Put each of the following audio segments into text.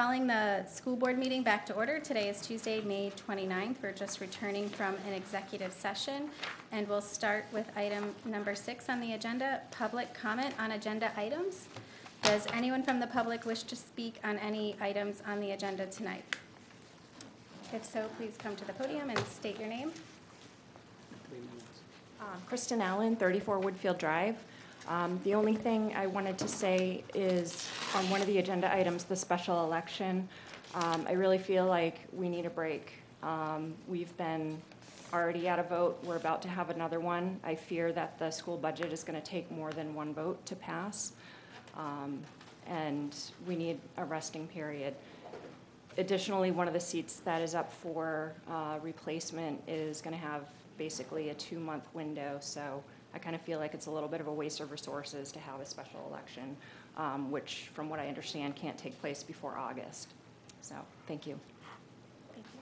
calling the school board meeting back to order. Today is Tuesday, May 29th. We're just returning from an executive session. And we'll start with item number six on the agenda, public comment on agenda items. Does anyone from the public wish to speak on any items on the agenda tonight? If so, please come to the podium and state your name. Um, Kristen Allen, 34 Woodfield Drive. Um, The only thing I wanted to say is, on one of the agenda items, the special election, um, I really feel like we need a break. Um, We've been already at a vote, we're about to have another one. I fear that the school budget is going to take more than one vote to pass, Um, and we need a resting period. Additionally, one of the seats that is up for uh, replacement is going to have basically a two-month window, so I kind of feel like it's a little bit of a waste of resources to have a special election, um, which, from what I understand, can't take place before August. So, thank you. Thank you.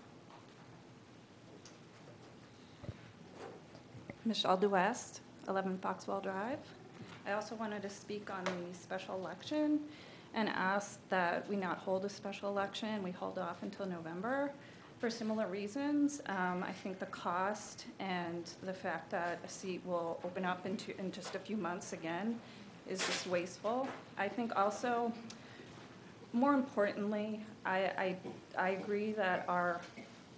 Michelle DeWest, 11 Foxwell Drive. I also wanted to speak on the special election and ask that we not hold a special election, we hold off until November for similar reasons. Um, I think the cost and the fact that a seat will open up into, in just a few months again is just wasteful. I think also, more importantly, I, I, I agree that our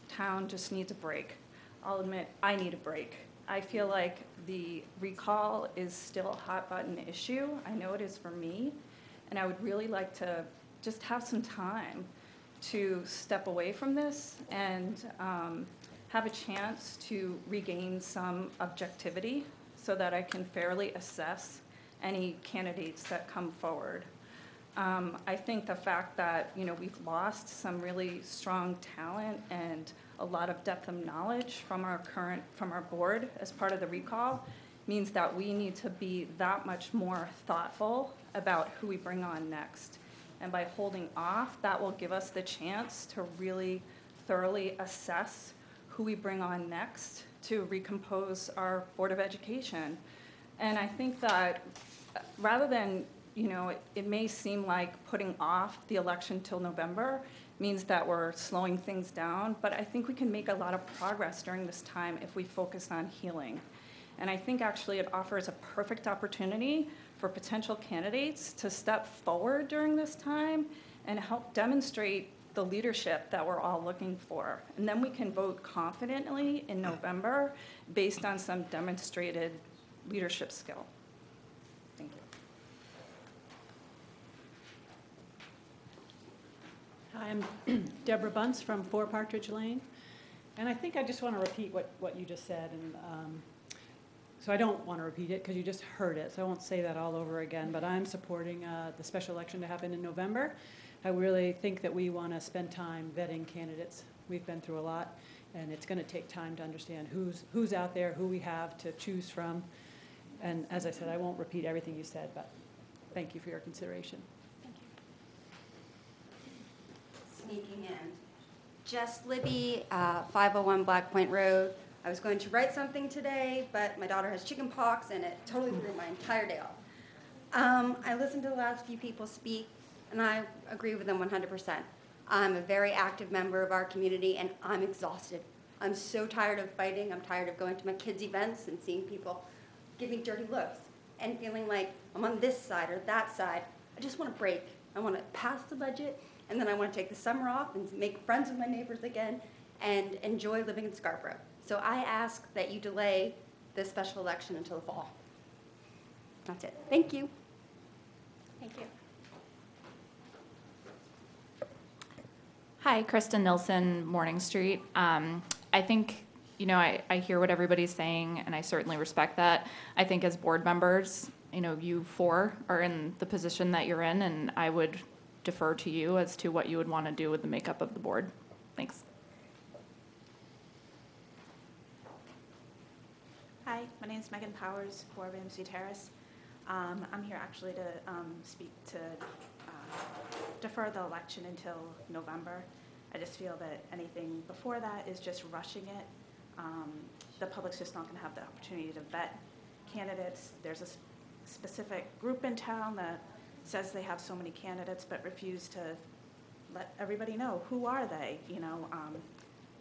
town just needs a break. I'll admit, I need a break. I feel like the recall is still a hot button issue. I know it is for me. And I would really like to just have some time to step away from this and um, have a chance to regain some objectivity so that I can fairly assess any candidates that come forward. Um, I think the fact that, you know, we've lost some really strong talent and a lot of depth of knowledge from our current, from our board as part of the recall means that we need to be that much more thoughtful about who we bring on next. And by holding off, that will give us the chance to really thoroughly assess who we bring on next to recompose our Board of Education. And I think that uh, rather than, you know, it, it may seem like putting off the election till November means that we're slowing things down, but I think we can make a lot of progress during this time if we focus on healing. And I think actually it offers a perfect opportunity for potential candidates to step forward during this time and help demonstrate the leadership that we're all looking for. And then we can vote confidently in November based on some demonstrated leadership skill. Thank you. Hi, I'm Deborah Bunce from 4 Partridge Lane. And I think I just want to repeat what, what you just said. And um, so I don't want to repeat it because you just heard it. So I won't say that all over again. But I'm supporting uh, the special election to happen in November. I really think that we want to spend time vetting candidates. We've been through a lot. And it's going to take time to understand who's, who's out there, who we have to choose from. And as I said, I won't repeat everything you said, but thank you for your consideration. Thank you. Sneaking in. Jess Libby, uh, 501 Black Point Road. I was going to write something today, but my daughter has chicken pox and it totally threw my entire day off. Um, I listened to the last few people speak, and I agree with them 100%. I'm a very active member of our community, and I'm exhausted. I'm so tired of fighting. I'm tired of going to my kids' events and seeing people give me dirty looks and feeling like I'm on this side or that side. I just want to break. I want to pass the budget, and then I want to take the summer off and make friends with my neighbors again and enjoy living in Scarborough. So I ask that you delay this special election until the fall. That's it. Thank you. Thank you. Hi, Kristen Nilsson, Morning Street. Um, I think, you know, I, I hear what everybody's saying, and I certainly respect that. I think as board members, you know, you four are in the position that you're in, and I would defer to you as to what you would want to do with the makeup of the board. Thanks. Hi, my name is Megan Powers, 4 Ramsey Terrace. Um, I'm here actually to um, speak to uh, defer the election until November. I just feel that anything before that is just rushing it. Um, The public's just not going to have the opportunity to vet candidates. There's a s- specific group in town that says they have so many candidates but refuse to let everybody know, who are they? You know, um,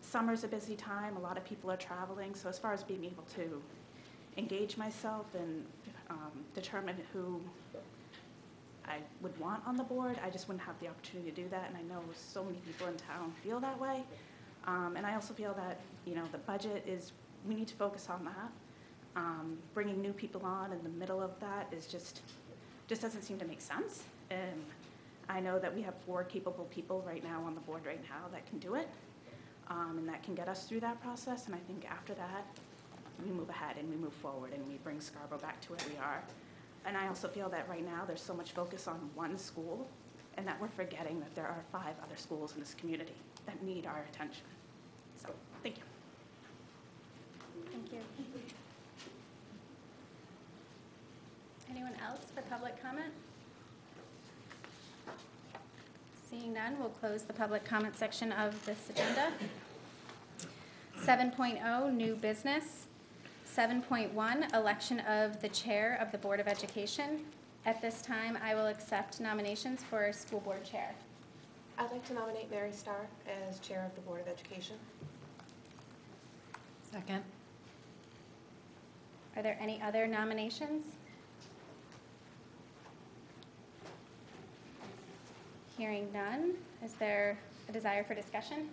summer's a busy time, a lot of people are traveling, so as far as being able to engage myself and um, determine who I would want on the board, I just wouldn't have the opportunity to do that, and I know so many people in town feel that way. Um, And I also feel that, you know, the budget is, we need to focus on that. Um, Bringing new people on in the middle of that is just, just doesn't seem to make sense. And I know that we have four capable people right now on the board right now that can do it, um, and that can get us through that process. And I think after that, we move ahead and we move forward and we bring Scarborough back to where we are. And I also feel that right now, there's so much focus on one school, and that we're forgetting that there are five other schools in this community that need our attention. So, thank you. Thank you. Anyone else for public comment? Seeing none, we'll close the public comment section of this agenda. 7.0, new business. 7.1, election of the chair of the Board of Education. At this time, I will accept nominations for school board chair. I'd like to nominate Mary Starr as Chair of the Board of Education. Second. Are there any other nominations? Hearing none, is there a desire for discussion?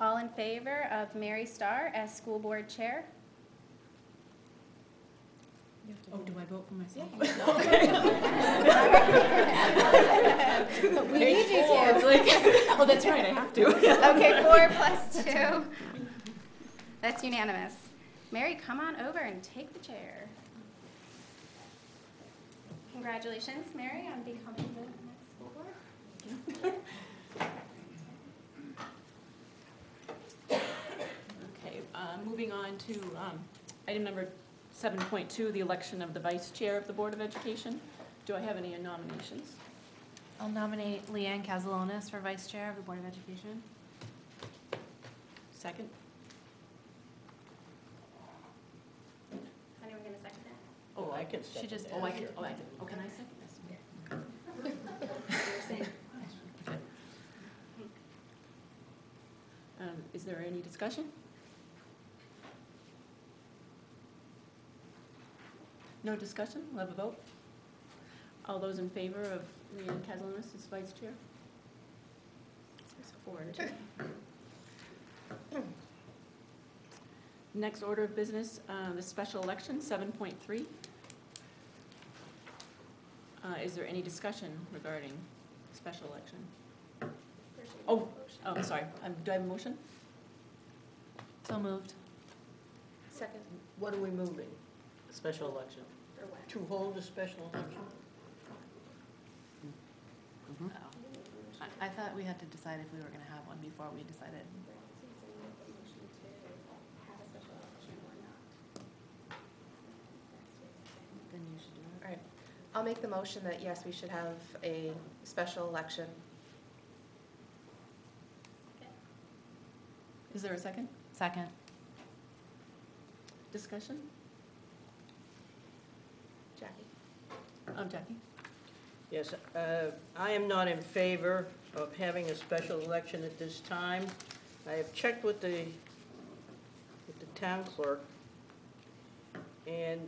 All in favor of Mary Starr as school board chair? Oh, do I vote for myself? We need you it's to. like- Oh, that's right, I have to. Okay, four plus two. That's unanimous. Mary, come on over and take the chair. Congratulations, Mary, on becoming the next school board. Okay, uh, moving on to um, item number 7.2, the election of the vice chair of the Board of Education. Do I have any nominations? I'll nominate Leanne Kazilionis for Vice Chair of the Board of Education. Second? Anyone gonna second that? Oh, I can She just, Oh, I can, oh, I can, oh, can I second this? Um, Is there any discussion? No discussion? We'll have a vote? All those in favor of Leanne Kazilionis as vice chair? That's four and a two. Next order of business, uh, the special election, 7.3. Uh, Is there any discussion regarding special election? Oh, oh, sorry. Um, Do I have a motion? So moved. Second. What are we moving? A special election? For what? To hold a special election? Mm-hmm. Oh. I, I thought we had to decide if we were gonna have one before we decided. Then you should do it. All right. I'll make the motion that, yes, we should have a special election. Is there a second? Second. Discussion? Jackie? Oh, Jackie? Yes, uh, I am not in favor of having a special election at this time. I have checked with the, with the town clerk, and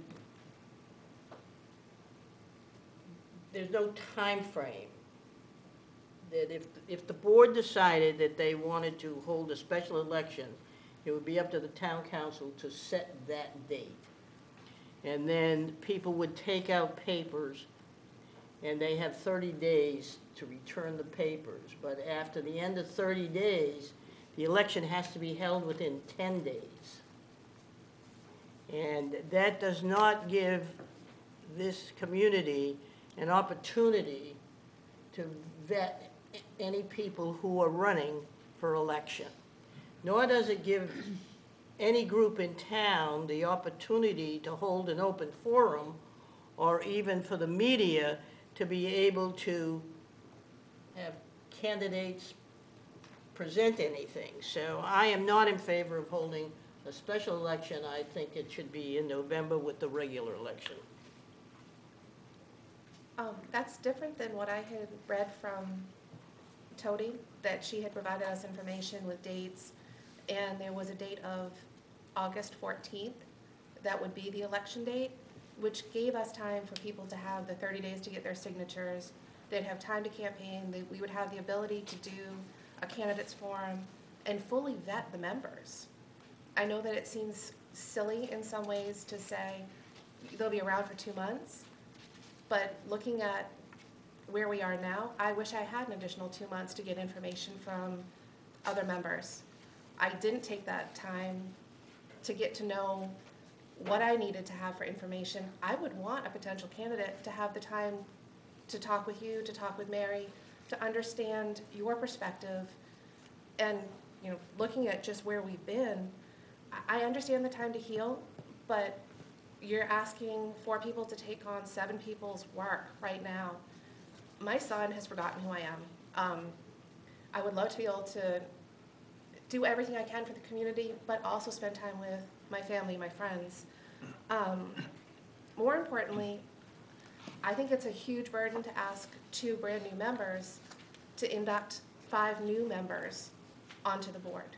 there's no time frame. That if, if the board decided that they wanted to hold a special election, it would be up to the town council to set that date. And then people would take out papers and they have 30 days to return the papers. But after the end of 30 days, the election has to be held within 10 days. And that does not give this community an opportunity to vet any people who are running for election. Nor does it give any group in town the opportunity to hold an open forum or even for the media to be able to have candidates present anything. So I am not in favor of holding a special election. I think it should be in November with the regular election. Um, that's different than what I had read from Tody, that she had provided us information with dates, and there was a date of August fourteenth, that would be the election date, which gave us time for people to have the thirty days to get their signatures. They'd have time to campaign, they, we would have the ability to do a candidates forum and fully vet the members. I know that it seems silly in some ways to say they'll be around for two months, but looking at where we are now, I wish I had an additional two months to get information from other members. I didn't take that time to get to know what I needed to have for information. I would want a potential candidate to have the time to talk with you, to talk with Mary, to understand your perspective. And, you know, looking at just where we've been, I, understand the time to heal, but you're asking four people to take on seven people's work right now. My son has forgotten who I am. Um, I would love to be able to do everything I can for the community, but also spend time with my family, my friends. Um, more importantly, I think it's a huge burden to ask two brand-new members to induct five new members onto the board.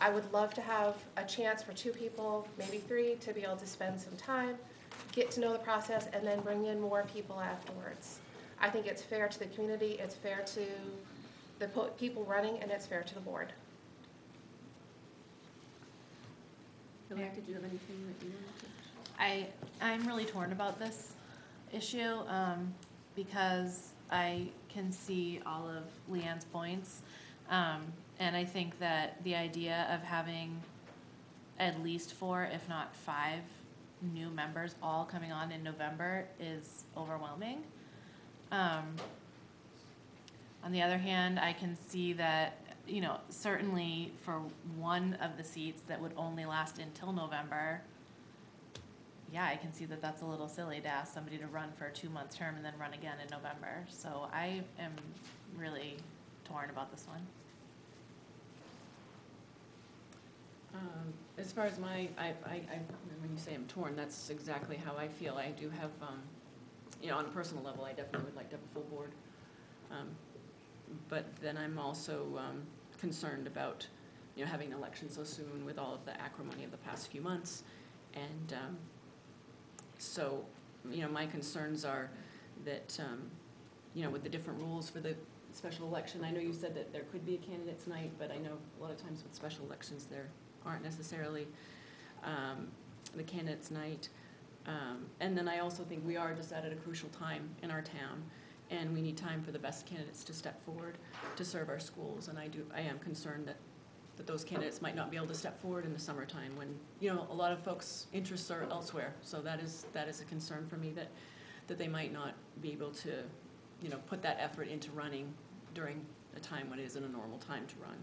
I would love to have a chance for two people, maybe three, to be able to spend some time, get to know the process, and then bring in more people afterwards. I think it's fair to the community, it's fair to the people running, and it's fair to the board. Hillary, did you have anything that you wanted to? I, I'm really torn about this issue, um, because I can see all of Leanne's points. Um, and I think that the idea of having at least four, if not five, new members all coming on in November is overwhelming. Um, on the other hand, I can see that, you know, certainly for one of the seats that would only last until November, yeah, I can see that that's a little silly to ask somebody to run for a two-month term and then run again in November. So I am really torn about this one. Um, As far as my, I, I, I, when you say I'm torn, that's exactly how I feel. I do have, um, you know, on a personal level, I definitely would like to have a full board. Um, But then I'm also um, concerned about, you know, having an election so soon with all of the acrimony of the past few months. And um, so, you know, my concerns are that, um, you know, with the different rules for the special election, I know you said that there could be a candidates night, but I know a lot of times with special elections, there aren't necessarily um, the candidates night. Um, And then I also think we are just at a crucial time in our town, and we need time for the best candidates to step forward to serve our schools. And I do, I am concerned that, that those candidates might not be able to step forward in the summertime when, you know, a lot of folks' interests are elsewhere. So that is, that is a concern for me, that, that they might not be able to, you know, put that effort into running during a time when it isn't a normal time to run.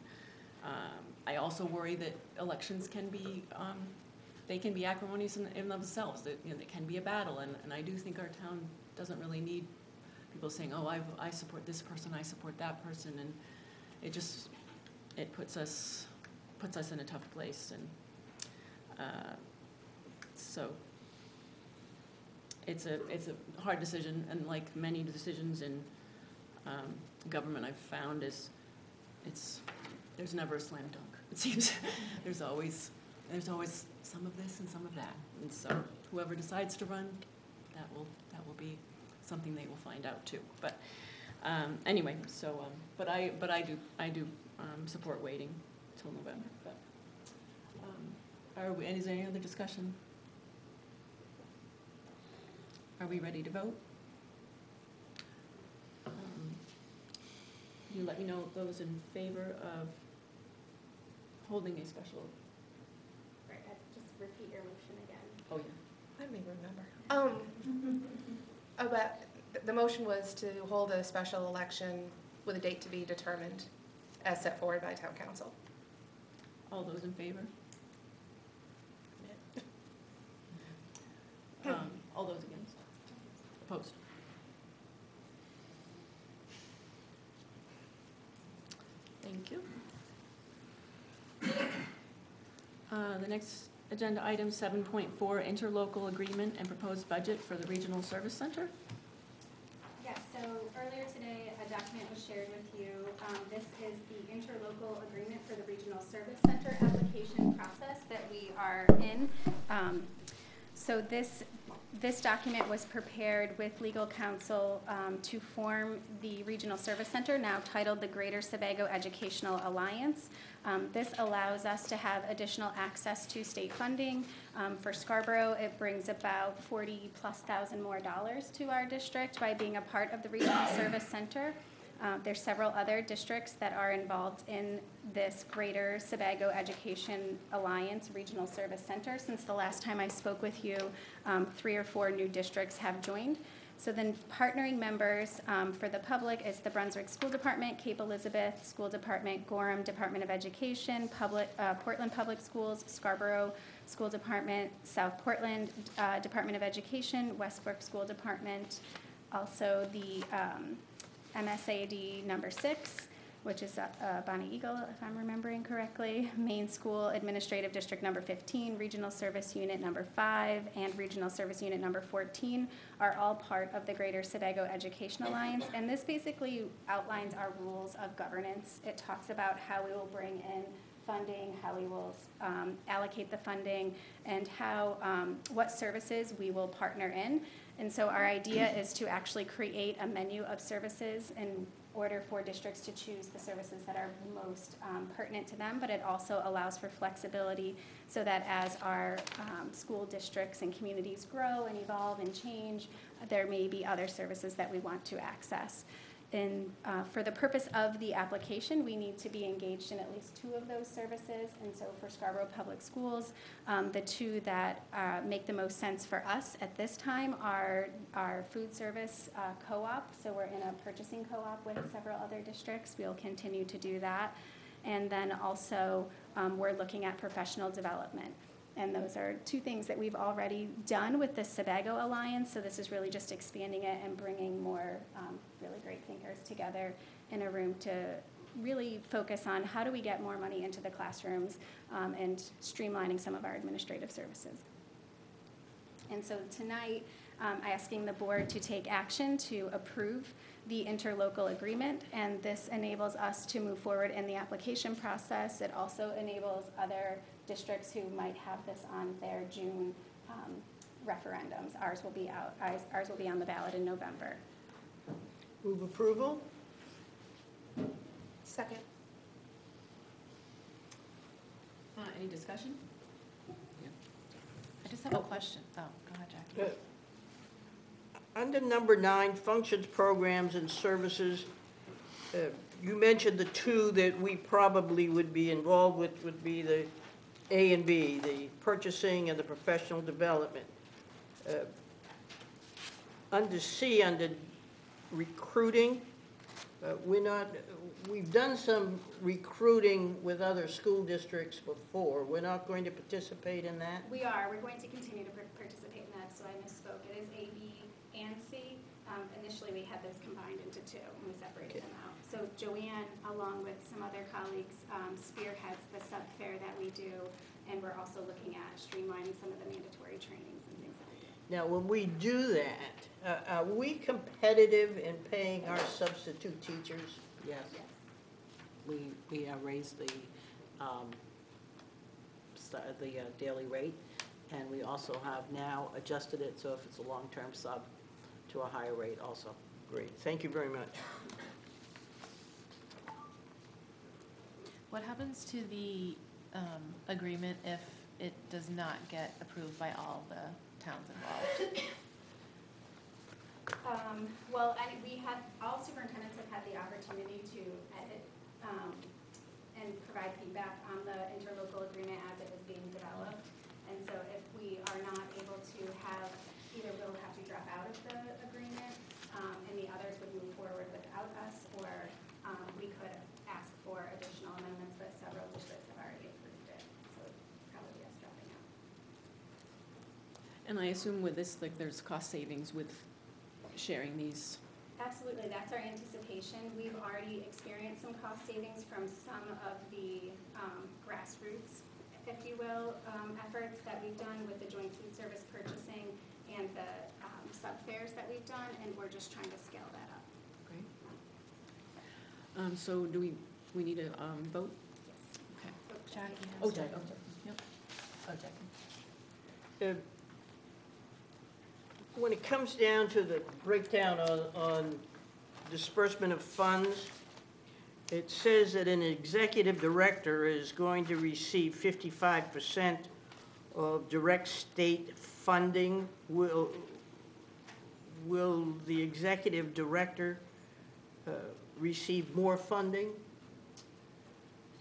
Um, I also worry that elections can be, um, they can be acrimonious in, themselves, that, you know, it can be a battle, and, and I do think our town doesn't really need people saying, oh, I, I support this person, I support that person, and it just, it puts us, puts us in a tough place, and, uh, so, it's a, it's a hard decision, and like many decisions in, um, government I've found is, it's, there's never a slam dunk. It seems, there's always, there's always some of this and some of that. And so whoever decides to run, that will, that will be something they will find out too. But, um, anyway, so, um, but I, but I do, I do, um, support waiting till November, but, um, are we, is there any other discussion? Are we ready to vote? Um, You let me know those in favor of holding a special, Right, just repeat your motion again. oh, yeah. I may remember. Um, about, the motion was to hold a special election with a date to be determined as set forward by town council. All those in favor? Um, All those against? Opposed? Thank you. Uh, The next agenda item, seven point four, interlocal agreement and proposed budget for the regional service center. Yes, yeah, so earlier today, a document was shared with you. Um, This is the interlocal agreement for the Regional Service Center application process that we are in. Um, So this, this document was prepared with legal counsel um, to form the Regional Service Center, now titled the Greater Sebago Educational Alliance. Um, This allows us to have additional access to state funding. Um, For Scarborough, it brings about 40-plus thousand more dollars to our district by being a part of the Regional Service Center. Uh, There's several other districts that are involved in this Greater Sebago Education Alliance Regional Service Center. Since the last time I spoke with you, um, three or four new districts have joined. So then partnering members um, for the public is the Brunswick School Department, Cape Elizabeth School Department, Gorham Department of Education, Public, uh, Portland Public Schools, Scarborough School Department, South Portland uh, Department of Education, Westbrook School Department, also the um, MSAD number six, which is uh, uh, Bonnie Eagle, if I'm remembering correctly, Maine School Administrative District number 15, Regional Service Unit number five, and Regional Service Unit number 14 are all part of the Greater Sebago Education Alliance. And this basically outlines our rules of governance. It talks about how we will bring in funding, how we will um, allocate the funding, and how, um, what services we will partner in. And so our idea is to actually create a menu of services in order for districts to choose the services that are most um, pertinent to them, but it also allows for flexibility so that as our um, school districts and communities grow and evolve and change, there may be other services that we want to access. And uh, for the purpose of the application, we need to be engaged in at least two of those services. And so for Scarborough Public Schools, um, the two that uh, make the most sense for us at this time are our food service uh, co-op. So we're in a purchasing co-op with several other districts. We'll continue to do that. And then also, um, we're looking at professional development. And those are two things that we've already done with the Sebago Alliance. So this is really just expanding it and bringing more um, really great thinkers together in a room to really focus on how do we get more money into the classrooms um, and streamlining some of our administrative services. And so tonight, um, asking the board to take action to approve the interlocal agreement, and this enables us to move forward in the application process. It also enables other districts who might have this on their June um, referendums. Ours will be out, ours, ours will be on the ballot in November. Move approval? Second. Uh, any discussion? I just have a question. Oh, go ahead, Jackie. Uh, Under number nine, functions, programs, and services, uh, you mentioned the two that we probably would be involved with would be the A and B, the purchasing and the professional development. Uh, Under C, under recruiting, uh, we're not, we've done some recruiting with other school districts before. We're not going to participate in that? We are, we're going to continue to par- participate in that, so I misspoke. It is A, B, and C. Um, Initially, we had those combined into two, and we separated them. So Joanne, along with some other colleagues, um, spearheads the sub-fair that we do, and we're also looking at streamlining some of the mandatory trainings and things that we do. Now, when we do that, uh, are we competitive in paying our substitute teachers? Yes, Yes. we, we uh, raised the, um, the uh, daily rate, and we also have now adjusted it, so if it's a long-term sub, to a higher rate also. Great, thank you very much. What happens to the um, agreement if it does not get approved by all the towns involved? Um, Well, I, we had, all superintendents have had the opportunity to edit um, and provide feedback on the interlocal agreement as it was being developed. And so if we are not able to have, either we'll have to drop out of the agreement, um, and the others would move forward without us, or um, we could ask for additional amendments, but several districts have already approved it, so it'd probably be us dropping out. And I assume with this, like, there's cost savings with sharing these. Absolutely, that's our anticipation. We've already experienced some cost savings from some of the um, grassroots, if you will, um, efforts that we've done with the joint food service purchasing and the um, sub fairs that we've done, and we're just trying to scale that up. Great. Um, so do we, we need a, um, vote? Okay. Jackie Oh, to- Jack, oh, Jack, yep. Oh, Jackie. Uh, When it comes down to the breakdown on, on disbursement of funds, it says that an executive director is going to receive fifty-five percent of direct state funding. Will, will the executive director uh, receive more funding?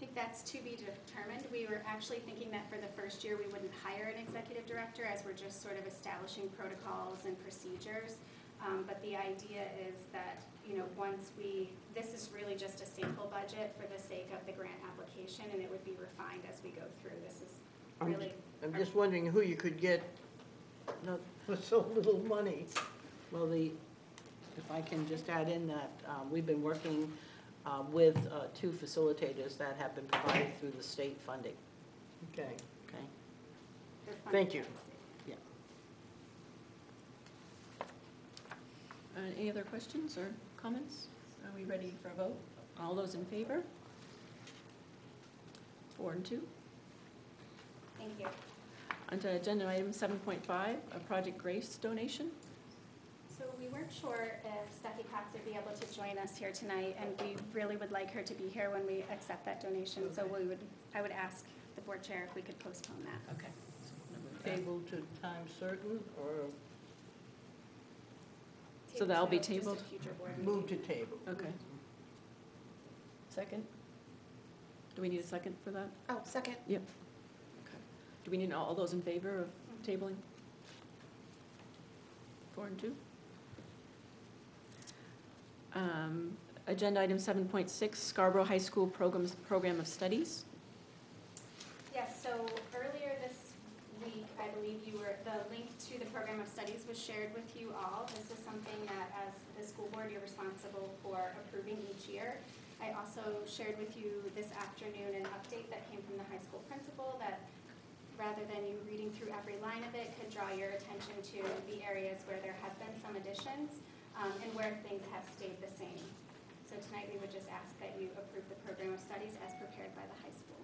I think that's to be determined. We were actually thinking that for the first year, we wouldn't hire an executive director as we're just sort of establishing protocols and procedures. Um, but the idea is that, you know, once we, this is really just a sample budget for the sake of the grant application, and it would be refined as we go through. This is I'm- really. I'm just wondering who you could get No, for so little money. Well, the, if I can just add in that, um, we've been working uh, with uh, two facilitators that have been provided through the state funding, Okay. okay? Thank you. by the state. Uh, any other questions or comments? Are we ready for a vote? All those in favor? Four and two. Thank you. Onto agenda item seven point five, a Project Grace donation. So we weren't sure if Steffi Cox would be able to join us here tonight, and we really would like her to be here when we accept that donation. So we would, I would ask the board chair if we could postpone that. Okay. Table to time certain or So that'll be Table tabled? to future board move to table? Okay. Second? Do we need a second for that? Oh, second. Yep. Okay. Do we need all those in favor of tabling? Four and two? Um, Agenda item seven point six, Scarborough High School Programs, Program of Studies. Yes, so earlier this week, I believe you were, the link to the program of studies was shared with you all. This is something that, as the school board, you're responsible for approving each year. I also shared with you this afternoon an update that came from the high school principal that, rather than you reading through every line of it, could draw your attention to the areas where there have been some additions um, and where things have stayed the same. So tonight, we would just ask that you approve the program of studies as prepared by the high school.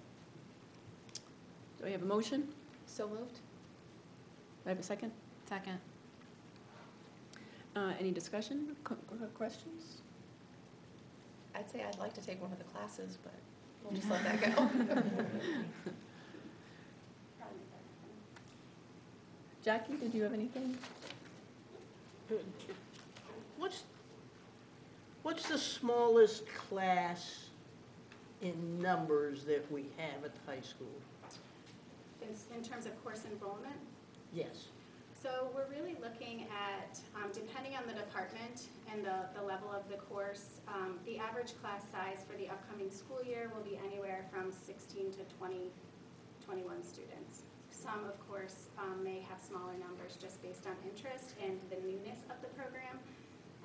Do we have a motion? So moved? Do I have a second? Second. Uh, Any discussion, Co- co- questions? I'd say I'd like to take one of the classes, but we'll just let that go. Probably make that happen. Jackie, did you have anything? What's, what's the smallest class in numbers that we have at the high school? In, in terms of course enrollment, Yes. so we're really looking at, um, depending on the department and the, the level of the course, um, the average class size for the upcoming school year will be anywhere from sixteen to 20, 21 students. Some, of course, um, may have smaller numbers just based on interest and the newness of the program.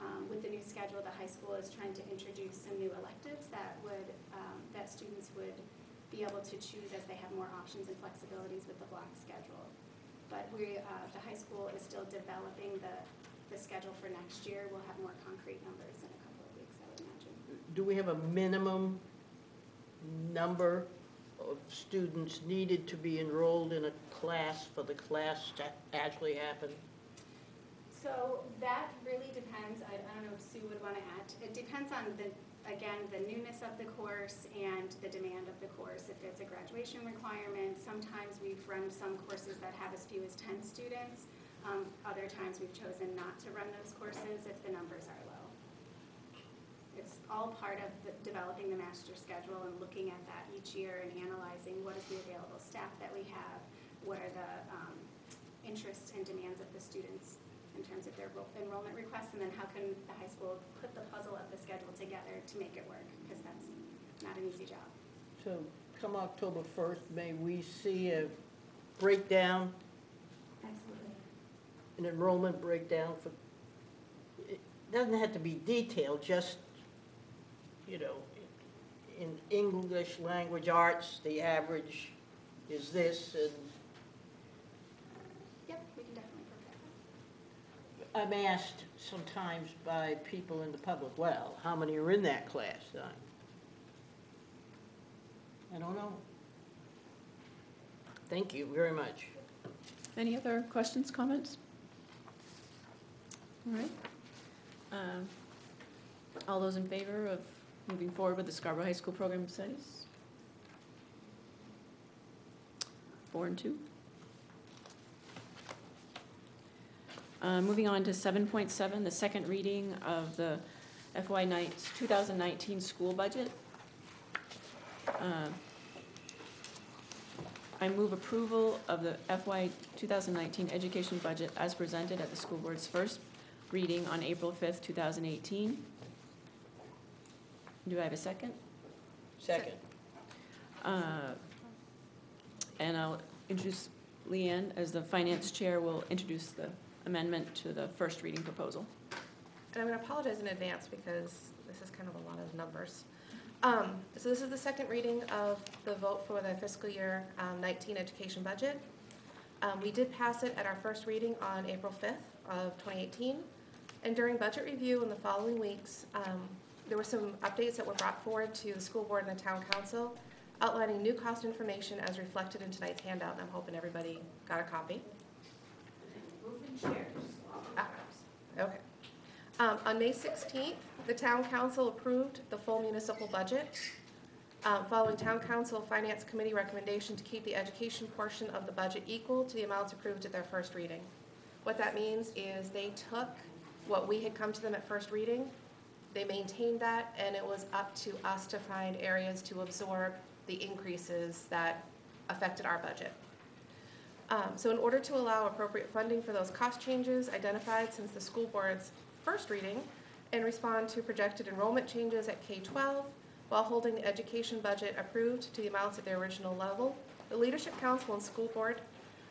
Um, with the new schedule, the high school is trying to introduce some new electives that would, um, that students would be able to choose as they have more options and flexibilities with the block schedule. But we, uh, the high school is still developing the, the schedule for next year. We'll have more concrete numbers in a couple of weeks, I would imagine. Do we have a minimum number of students needed to be enrolled in a class for the class to actually happen? So that really depends, I, I don't know if Sue would want to add, it depends on the, again, the newness of the course and the demand of the course. If it's a graduation requirement, sometimes we've run some courses that have as few as ten students. Um, other times we've chosen not to run those courses if the numbers are low. It's all part of the, developing the master schedule and looking at that each year and analyzing what is the available staff that we have, what are the, um, interests and demands of the students in terms of their enrollment requests, and then how can the high school put the puzzle of the schedule together to make it work, because that's not an easy job. So come October 1st, may we see a breakdown, Absolutely. an enrollment breakdown for, it doesn't have to be detailed, just, you know, in English language arts, the average is this, and Yep, we can definitely put that. I'm asked sometimes by people in the public, well, how many are in that class? I don't know. Thank you very much. Any other questions, comments? All right. Um, All those in favor of moving forward with the Scarborough High School Program of Studies? Four and two. Uh, Moving on to seven point seven, the second reading of the FY 2019 school budget. Uh, I move approval of the FY 2019 education budget as presented at the school board's first reading on April 5th, 2018. Do I have a second? Second. Uh, And I'll introduce Leanne as the finance chair will introduce the amendment to the first reading proposal. And I'm going to apologize in advance because this is kind of a lot of numbers. Um, So this is the second reading of the vote for the fiscal year um, 19 education budget. Um, We did pass it at our first reading on April 5th of 2018. And during budget review in the following weeks, um, there were some updates that were brought forward to the school board and the town council outlining new cost information as reflected in tonight's handout, and I'm hoping everybody got a copy. Ah, Okay. Um, On May 16th, the town council approved the full municipal budget. Um, Following town council finance committee recommendation to keep the education portion of the budget equal to the amounts approved at their first reading. What that means is they took what we had come to them at first reading, they maintained that, and it was up to us to find areas to absorb the increases that affected our budget. Um, So in order to allow appropriate funding for those cost changes identified since the school board's first reading and respond to projected enrollment changes at K-12 while holding the education budget approved to the amounts at their original level, the Leadership Council and School Board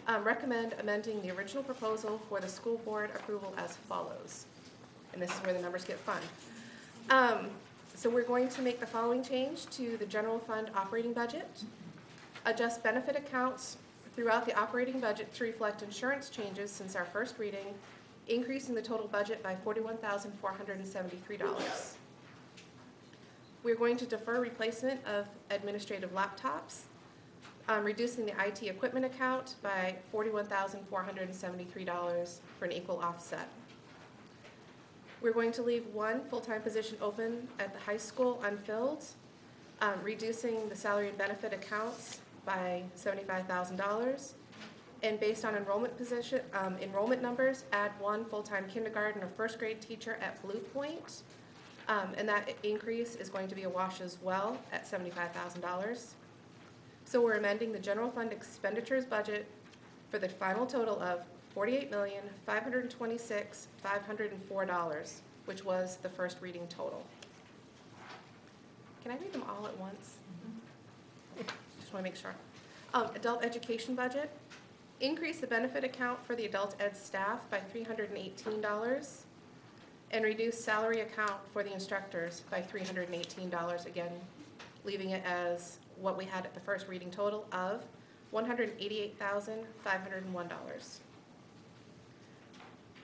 um, recommend amending the original proposal for the school board approval as follows. And this is where the numbers get fun. Um, So we're going to make the following change to the general fund operating budget. Adjust benefit accounts throughout the operating budget to reflect insurance changes since our first reading, increasing the total budget by forty-one thousand four hundred and seventy-three dollars. We're going to defer replacement of administrative laptops, um, reducing the IT equipment account by forty-one thousand four hundred and seventy-three dollars for an equal offset. We're going to leave one full-time position open at the high school unfilled, um, reducing the salary and benefit accounts by seventy-five thousand dollars. And based on enrollment position, um, enrollment numbers, add one full-time kindergarten or first grade teacher at Blue Point. Um, and that increase is going to be a wash as well at seventy-five thousand dollars. So we're amending the general fund expenditures budget for the final total of forty-eight million, five hundred and twenty-six, five hundred and four dollars, which was the first reading total. Can I read them all at once? Just want to make sure. Um, adult education budget, increase the benefit account for the adult ed staff by three hundred and reduce salary account for the instructors by three hundred and eighteen dollars, again, leaving it as what we had at the first reading total of one hundred and eighty-eight thousand, five hundred and one dollars.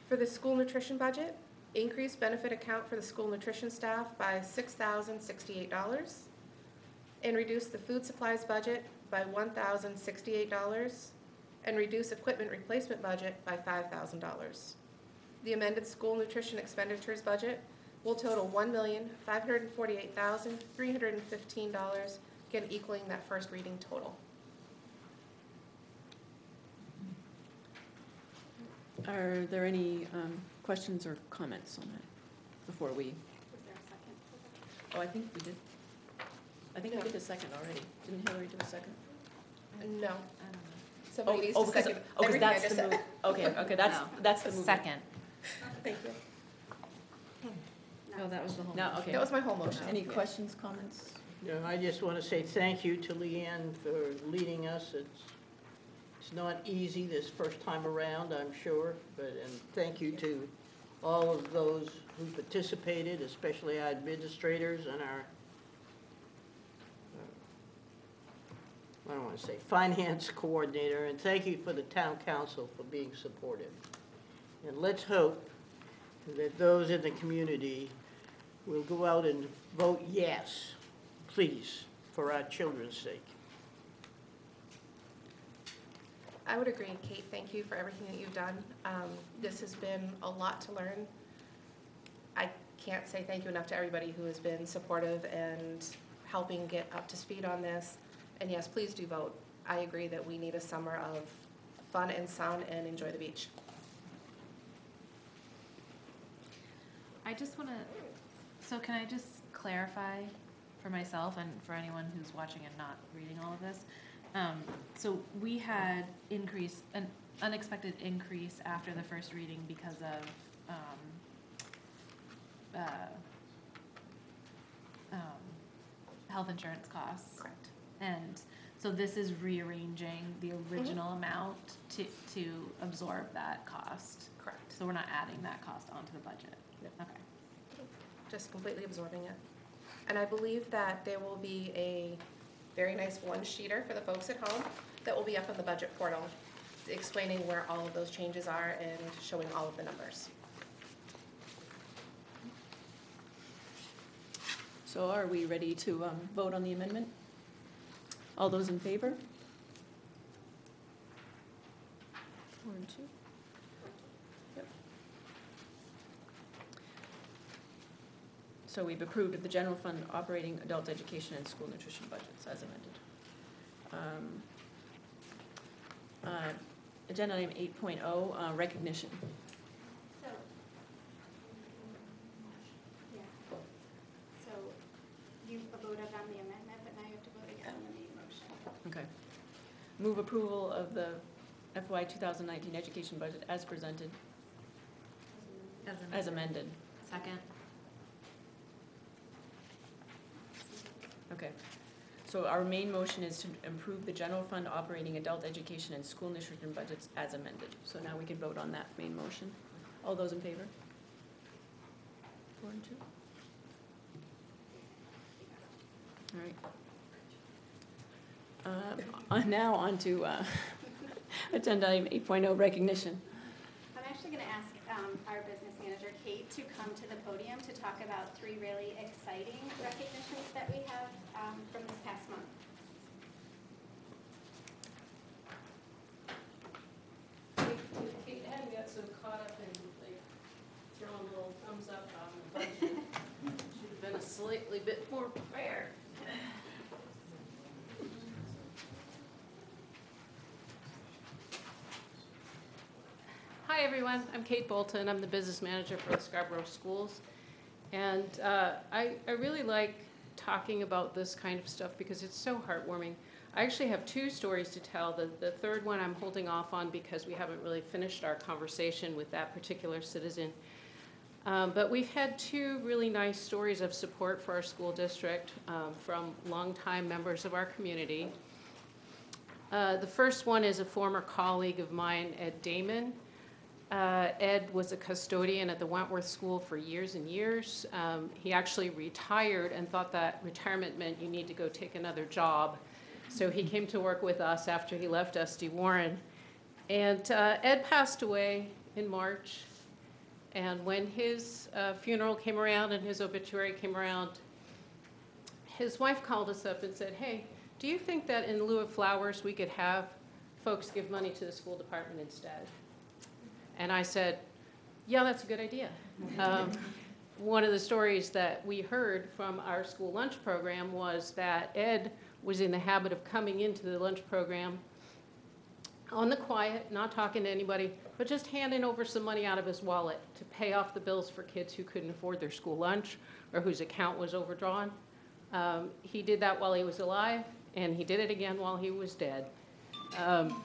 For the school nutrition budget, increase benefit account for the school nutrition staff by six thousand sixty-eight dollars, and reduce the food supplies budget by one thousand sixty-eight dollars, and reduce equipment replacement budget by five thousand dollars. The amended school nutrition expenditures budget will total one million, five hundred and forty-eight thousand, three hundred and fifteen dollars, again equaling that first reading total. Are there any um, questions or comments on that before we? Oh, I think we did. I think we did a second already. Didn't Hillary do a second? No. Oh, Somebody needs oh, to because- second oh, 'cause everything I that's just the said. Okay, okay, that's, No. that's the movement. Second. Thank you. Oh, that was the whole. No, okay. That was my whole motion. Any questions, comments? You know, I just want to say thank you to Leanne for leading us. It's, it's not easy this first time around, I'm sure, but, and thank you to all of those who participated, especially our administrators and our, uh, I don't want to say, finance coordinator, and thank you for the town council for being supportive. And let's hope that those in the community will go out and vote yes, please, for our children's sake. I would agree, Kate, thank you for everything that you've done. Um, This has been a lot to learn. I can't say thank you enough to everybody who has been supportive and helping get up to speed on this. And yes, please do vote. I agree that we need a summer of fun and sound and enjoy the beach. I just want to, so can I just clarify for myself and for anyone who's watching and not reading all of this? Um, so we had increase, an unexpected increase after the first reading because of, um, uh, um, health insurance costs. Correct. And so this is rearranging the original amount to, to absorb that cost. Correct. So we're not adding that cost onto the budget? Yep. Okay. Just completely absorbing it. And I believe that there will be a very nice one-sheeter for the folks at home that will be up on the budget portal, explaining where all of those changes are and showing all of the numbers. So are we ready to um, vote on the amendment? All those in favor? Four and two? Yep. So we've approved the general fund operating adult education and school nutrition budgets as amended. Um, uh, Agenda item eight uh, recognition. So, yeah. So you voted on the amendment, but now you have to vote again on the main motion. Okay. Move approval of the FY 2019 education budget as presented, as amended. Second. Okay. So our main motion is to improve the general fund operating adult education and school nutrition budgets as amended. So now we can vote on that main motion. All those in favor? Four and two? All right. Uh, on- Now on to uh, agenda item 8.0 recognition. I'm actually going to ask um, our business manager, Kate, to come to the podium to talk about three really exciting recognitions that we have um, from this past month. Kate hadn't got so caught up in like throwing little thumbs up on the budget. Should have been a slightly bit more prepared. Hi, everyone. I'm Kate Bolton. I'm the business manager for the Scarborough Schools. And uh, I, I really like talking about this kind of stuff because it's so heartwarming. I actually have two stories to tell. The, the third one I'm holding off on because we haven't really finished our conversation with that particular citizen. Um, but we've had two really nice stories of support for our school district um, from longtime members of our community. Uh, the first one is a former colleague of mine, Ed Damon. Uh, Ed was a custodian at the Wentworth School for years and years. Um, he actually retired and thought that retirement meant you need to go take another job. So he came to work with us after he left SD Warren. And uh, Ed passed away in March. And when his uh, funeral came around and his obituary came around, his wife called us up and said, Hey, do you think that in lieu of flowers, we could have folks give money to the school department instead? And I said, yeah, that's a good idea. Um, one of the stories that we heard from our school lunch program was that Ed was in the habit of coming into the lunch program on the quiet, not talking to anybody, but just handing over some money out of his wallet to pay off the bills for kids who couldn't afford their school lunch or whose account was overdrawn. Um, he did that while he was alive, and he did it again while he was dead. Um,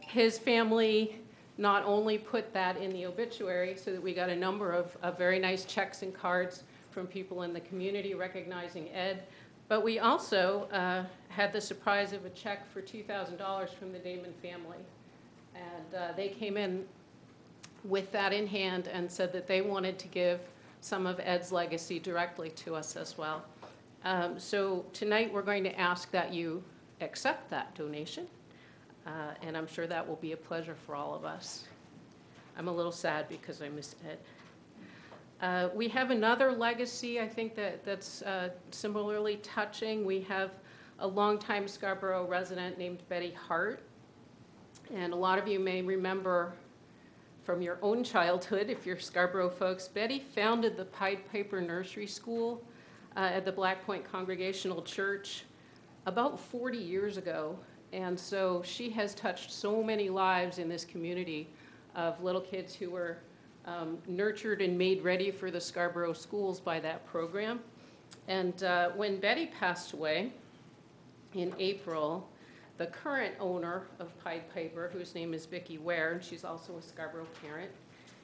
his family not only put that in the obituary so that we got a number of, of very nice checks and cards from people in the community recognizing Ed, but we also uh, had the surprise of a check for $2,000 from the Damon family. And uh, they came in with that in hand and said that they wanted to give some of Ed's legacy directly to us as well. Um, So tonight, we're going to ask that you accept that donation. Uh, and I'm sure that will be a pleasure for all of us. I'm a little sad because I miss Ed. Uh, We have another legacy, I think, that, that's uh, similarly touching. We have a longtime Scarborough resident named Betty Hart. And a lot of you may remember from your own childhood, if you're Scarborough folks, Betty founded the Pied Piper Nursery School uh, at the Black Point Congregational Church about 40 years ago. And so she has touched so many lives in this community of little kids who were um, nurtured and made ready for the Scarborough schools by that program. And uh, when Betty passed away in April, the current owner of Pied Piper, whose name is Vicki Ware, and she's also a Scarborough parent,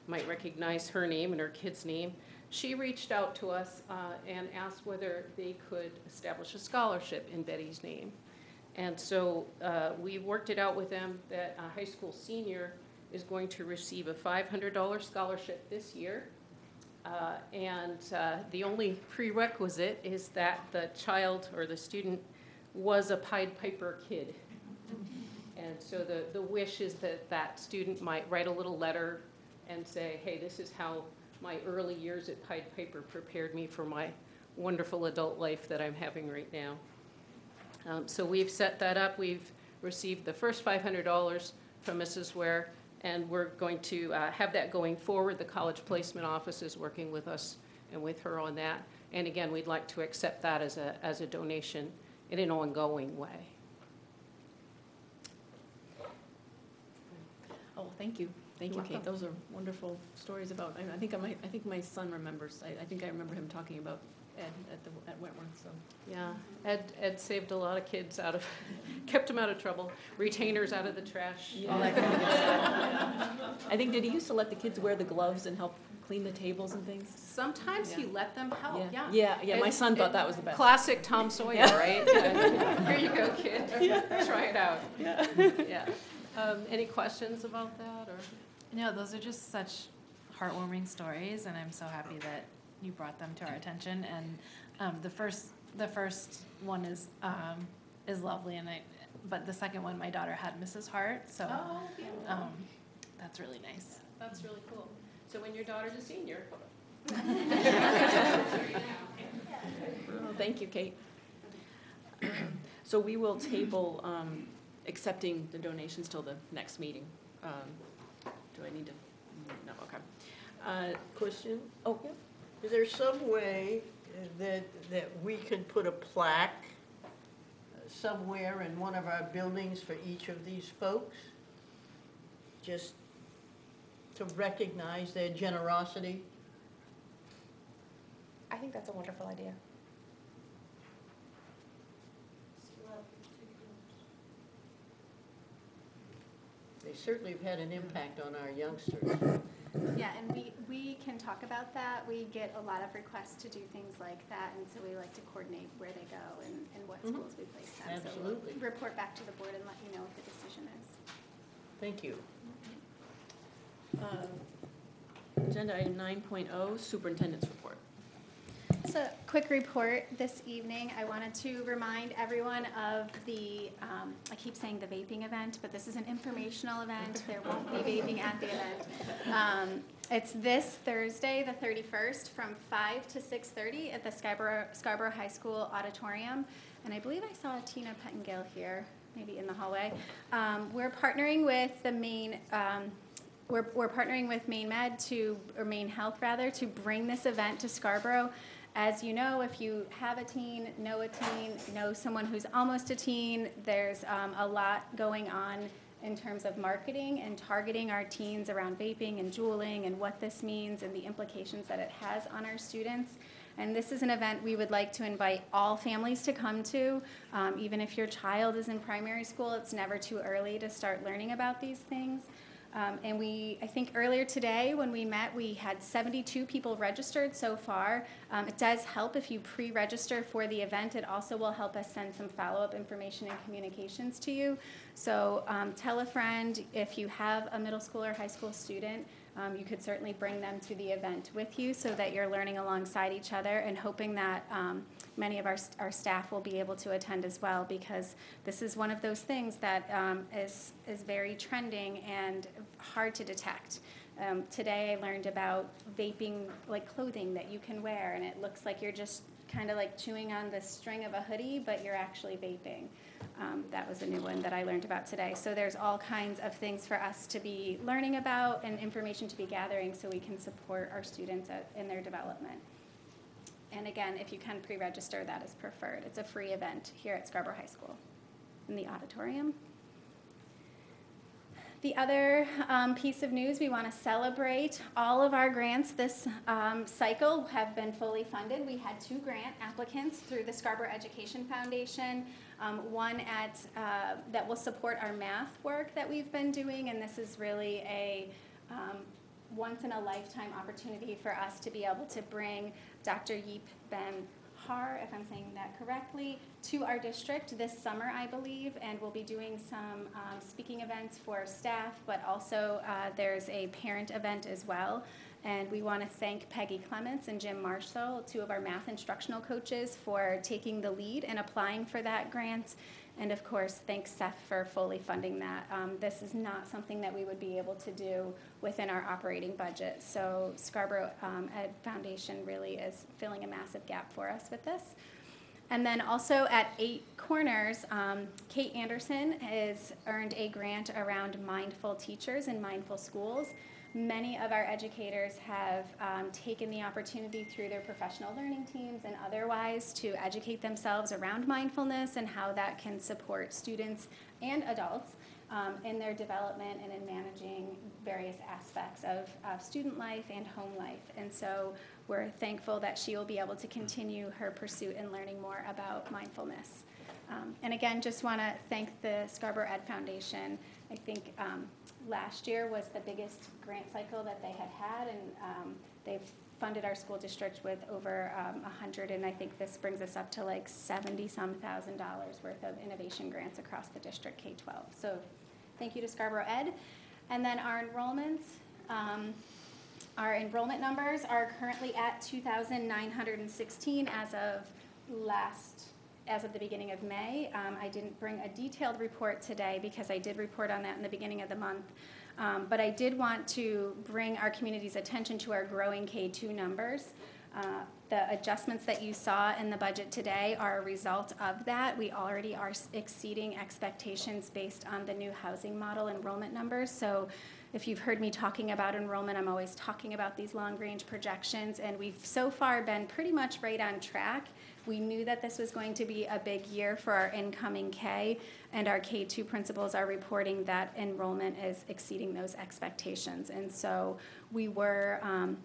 might recognize her name and her kid's name, she reached out to us uh, and asked whether they could establish a scholarship in Betty's name. And so uh, we worked it out with them that a high school senior is going to receive a $500 scholarship this year. Uh, And uh, the only prerequisite is that the child or the student was a Pied Piper kid. And so the, the wish is that that student might write a little letter and say, hey, this is how my early years at Pied Piper prepared me for my wonderful adult life that I'm having right now. Um, So we've set that up. We've received the first $500 from Mrs. Ware, and we're going to uh, have that going forward. The College Placement Office is working with us and with her on that. And again, we'd like to accept that as a, as a donation in an ongoing way. Oh, thank you. Thank you, You're Kate. Those are wonderful stories about, I I think I might, I think my son remembers. I, I think I remember him talking about Ed at the, at Wentworth, so. Yeah, Ed, Ed saved a lot of kids out of, kept them out of trouble, retainers out of the trash, all that kind of good stuff. I think, did he used to let the kids wear the gloves and help clean the tables and things? Sometimes he let them help, yeah. Yeah, yeah, my It- son thought it- that was the best. Classic Tom Sawyer, Yeah. right? Yeah. Here you go, kid. Try it out. Yeah. Yeah. Um, Any questions about that, or? No, those are just such heartwarming stories, and I'm so happy that you brought them to our attention. And um, the first, the first one is um, is lovely, and I, but the second one, my daughter had Mrs. Hart, so Oh, beautiful. um, that's really nice. That's really cool. So when your daughter's a senior. Oh, Thank you, Kate. So we will table um, accepting the donations till the next meeting. Um, Do I need to? No, okay. Uh, Question? Oh, yeah. Is there some way that, that we can put a plaque somewhere in one of our buildings for each of these folks? Just to recognize their generosity? I think that's a wonderful idea. They certainly have had an impact on our youngsters. Yeah, and we, we can talk about that. We get a lot of requests to do things like that, and so we like to coordinate where they go and, and what Mhm. schools we place them. So we'll Absolutely. Report back to the board and let you know what the decision is. Thank you. Uh, Agenda item 9.0, superintendent's report. So, quick report this evening. I wanted to remind everyone of the, um, I keep saying the vaping event, but this is an informational event. There won't be vaping at the event. Um, It's this Thursday, the 31st, from 5 to 6:30 at the Scarborough, Scarborough High School Auditorium. And I believe I saw Tina Pettingill here, maybe in the hallway. Um, We're partnering with the Maine, um, we're, we're partnering with Maine Med to, or Maine Health rather, to bring this event to Scarborough. As you know, if you have a teen, know a teen, know someone who's almost a teen, there's um, a lot going on in terms of marketing and targeting our teens around vaping and juuling and what this means and the implications that it has on our students. And this is an event we would like to invite all families to come to. Um, even if your child is in primary school, it's never too early to start learning about these things. Um, and we, I think earlier today when we met, we had 72 people registered so far. Um, it does help if you pre register for the event. It also will help us send some follow up information and communications to you. So um, tell a friend if you have a middle school or high school student. Um, you could certainly bring them to the event with you so that you're learning alongside each other and hoping that um, many of our, our staff will be able to attend as well because this is one of those things that um, is, is very trending and hard to detect. Um, today I learned about vaping, like clothing that you can wear, and it looks like you're just kind of like chewing on the string of a hoodie, but you're actually vaping. Um, that was a new one that I learned about today. So there's all kinds of things for us to be learning about and information to be gathering so we can support our students in their development. And again, if you can pre-register, that is preferred. It's a free event here at Scarborough High School in the auditorium. The other um, piece of news, we want to celebrate all of our grants this um, cycle have been fully funded. We had two grant applicants through the Scarborough Education Foundation, um, one at uh, that will support our math work that we've been doing, and this is really a um, once in a lifetime opportunity for us to be able to bring Dr. Yeap Ban Har, if I'm saying that correctly, to our district this summer, I believe, and we'll be doing some um, speaking events for staff, but also uh, there's a parent event as well. And we want to thank Peggy Clements and Jim Marshall, two of our math instructional coaches, for taking the lead and applying for that grant. And of course, thanks SEF for fully funding that. Um, this is not something that we would be able to do within our operating budget. So Scarborough um, Ed Foundation really is filling a massive gap for us with this. And then also at Eight Corners, um, Kate Anderson has earned a grant around mindful teachers and mindful schools. Many of our educators have um, taken the opportunity through their professional learning teams and otherwise to educate themselves around mindfulness and how that can support students and adults um, in their development and in managing various aspects of, of student life and home life. And so we're thankful that she will be able to continue her pursuit in learning more about mindfulness. Um, and again, just want to thank the Scarborough Ed Foundation. I think um, last year was the biggest grant cycle that they had had, and um, they've funded our school district with over um, 100, and I think this brings us up to like 70 some thousand dollars worth of innovation grants across the district K 12. So thank you to Scarborough Ed. And then our enrollments. Um, our enrollment numbers are currently at 2,916 as of last, as of the beginning of May. Um, I didn't bring a detailed report today because I did report on that in the beginning of the month. Um, but I did want to bring our community's attention to our growing K2 numbers. Uh, the adjustments that you saw in the budget today are a result of that. We already are exceeding expectations based on the new housing model enrollment numbers. So if you've heard me talking about enrollment, I'm always talking about these long range projections, and we've so far been pretty much right on track. We knew that this was going to be a big year for our incoming K, and our K2 principals are reporting that enrollment is exceeding those expectations. And so we were. Um,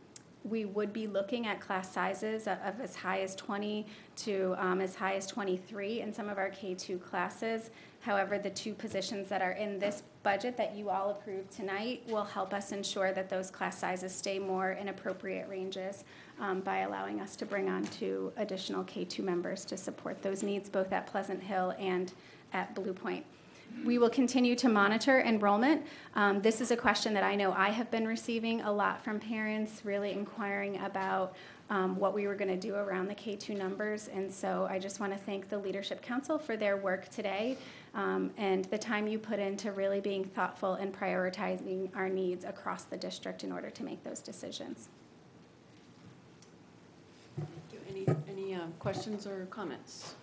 we would be looking at class sizes of, of as high as 20 to um, as high as 23 in some of our K2 classes. However, the two positions that are in this budget that you all approved tonight will help us ensure that those class sizes stay more in appropriate ranges um, by allowing us to bring on two additional K2 members to support those needs both at Pleasant Hill and at Blue Point. We will continue to monitor enrollment. Um, this is a question that I know I have been receiving a lot from parents, really inquiring about um, what we were going to do around the K2 numbers. And so I just want to thank the Leadership Council for their work today um, and the time you put into really being thoughtful and prioritizing our needs across the district in order to make those decisions. Any, any uh, questions or comments?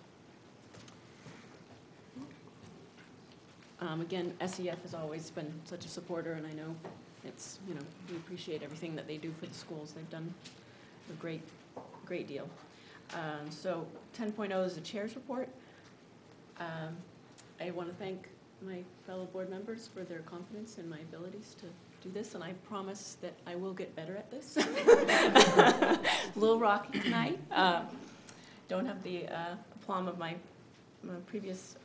Um, Again, SEF has always been such a supporter, and I know it's, you know, we appreciate everything that they do for the schools. They've done a great, great deal. Um, So 10.0 is the chair's report. Um, I want to thank my fellow board members for their confidence in my abilities to do this, and I promise that I will get better at this. A little rocky tonight. Uh, Don't have the uh, aplomb of my, my previous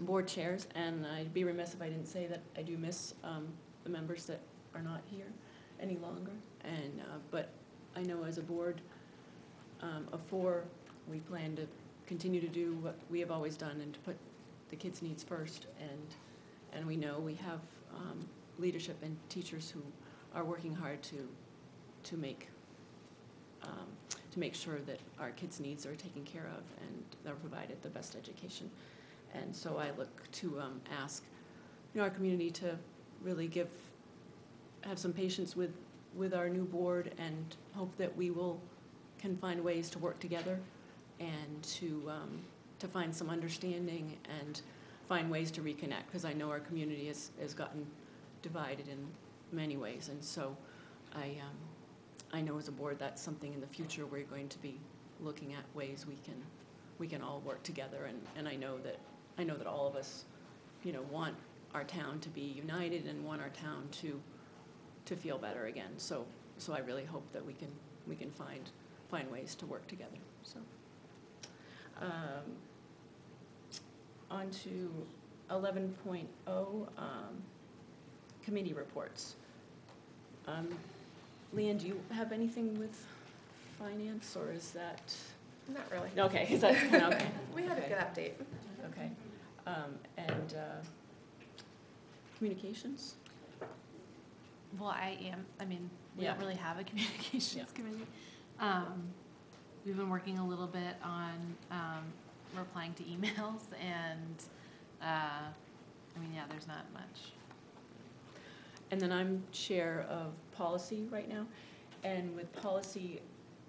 board chairs, and I'd be remiss if I didn't say that I do miss um, the members that are not here any longer. And, uh, but I know as a board um, of four, we plan to continue to do what we have always done and to put the kids' needs first. And, and we know we have um, leadership and teachers who are working hard to, to make, um, to make sure that our kids' needs are taken care of and they're provided the best education. And so I look to um, ask, you know, our community to really give have some patience with, with our new board and hope that we will, can find ways to work together and to, um, to find some understanding and find ways to reconnect, because I know our community has, has gotten divided in many ways. And so I, um, I know as a board, that's something in the future we're going to be looking at ways we can, we can all work together. And, and I know that, I know that all of us, you know, want our town to be united and want our town to, to feel better again. So, so I really hope that we can, we can find, find ways to work together, so. Um, On to eleven um, committee reports. Um, Leanne, do you have anything with finance, or is that? Not really. Okay, is that, okay. We had a good update. Okay. Um, And uh, communications? Well, I am, I mean, we Yeah. don't really have a communications committee. Um, we've been working a little bit on, um, replying to emails and, uh, I mean, yeah, there's not much. And then I'm chair of policy right now. And with policy,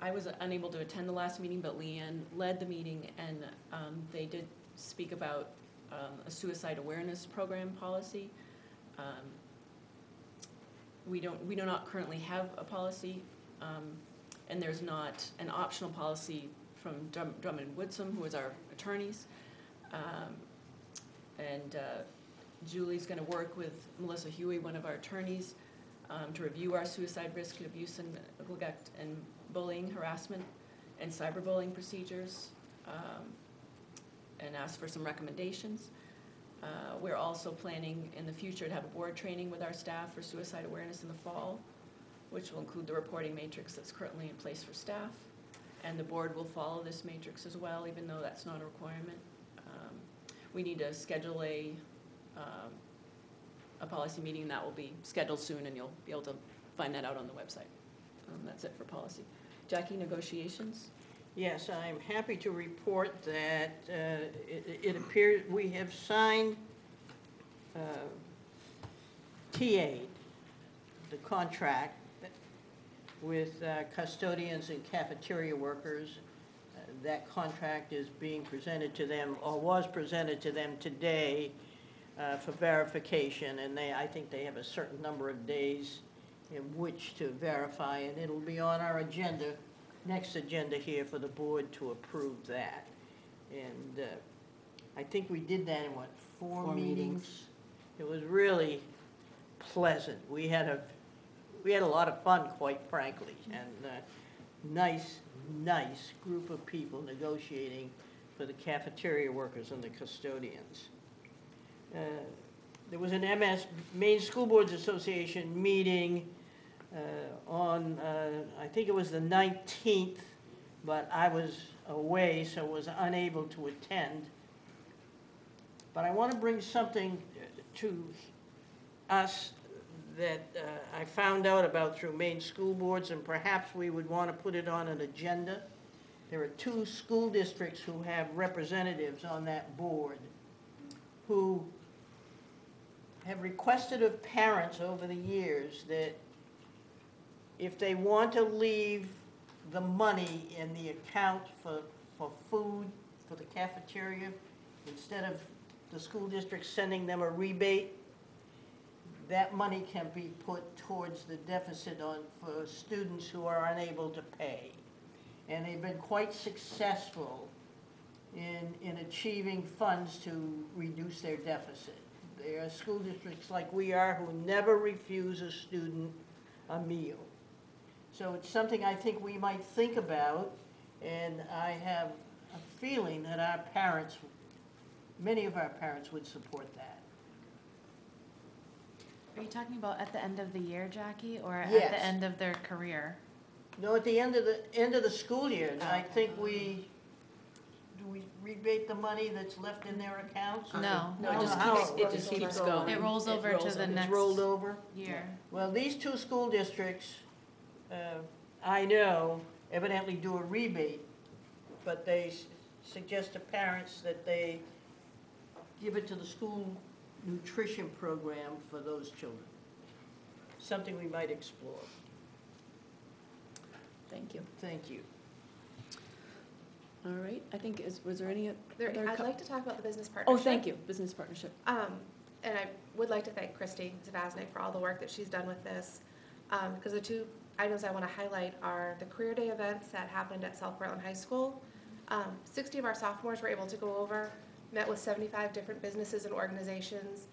I was unable to attend the last meeting, but Leanne led the meeting and um, they did speak about um, a suicide awareness program policy. Um, We don't, we do not currently have a policy, um, and there's not an optional policy from Drum- Drummond Woodsum, who is our attorneys. Um, And uh, Julie's gonna work with Melissa Hewey, one of our attorneys, um, to review our suicide risk and abuse and neglect and bullying, harassment, and cyberbullying procedures, um, and ask for some recommendations. Uh, We're also planning in the future to have a board training with our staff for suicide awareness in the fall, which will include the reporting matrix that's currently in place for staff. And the board will follow this matrix as well, even though that's not a requirement. Um, We need to schedule a, um, a policy meeting, that will be scheduled soon, and you'll be able to find that out on the website. Um, That's it for policy. Jackie, negotiations? Yes, I'm happy to report that uh, it it appears we have signed uh, TA, the contract with uh, custodians and cafeteria workers. Uh, That contract is being presented to them, or was presented to them today uh, for verification, and they, I think they have a certain number of days in which to verify, and it'll be on our agenda, next agenda here for the board to approve that. And uh, I think we did that in what, four Four meetings? meetings. It was really pleasant. We had a, we had a lot of fun, quite frankly, and uh, nice, nice group of people negotiating for the cafeteria workers and the custodians. Uh, There was an MS, Maine School Boards Association meeting on, uh, I think it was the 19th, but I was away, so was unable to attend. But I want to bring something to us that uh, I found out about through Maine School Boards, and perhaps we would want to put it on an agenda. There are two school districts who have representatives on that board who have requested of parents over the years that if they want to leave the money in the account for, for food, for the cafeteria, instead of the school district sending them a rebate, that money can be put towards the deficit on, for students who are unable to pay. And they've been quite successful in, in achieving funds to reduce their deficit. There are school districts like we are who never refuse a student a meal. So it's something I think we might think about, and I have a feeling that our parents, many of our parents would support that. Are you talking about at the end of the year, Jackie, or at the end of their career? No, at the end of the, end of the school year, oh. I think we, do we rebate the money that's left in their accounts? or- No. No, I it don't just know how keeps, it rolls just over. keeps going. It rolls over to the over. next It's rolled over? year. Well, these two school districts, uh, I know, evidently do a rebate, but they s- suggest to parents that they give it to the school nutrition program for those children. something we might explore. Thank you. Thank you. All right, I think, is, was there any There, other? I'd co- like to talk about the business partnership. Oh, thank you, business partnership. Um, and I would like to thank Christy Zavaznik for all the work that she's done with this. Um, because the two items I want to highlight are the Career Day events that happened at South Portland High School. Um, sixty of our sophomores were able to go over, met with seventy-five different businesses and organizations,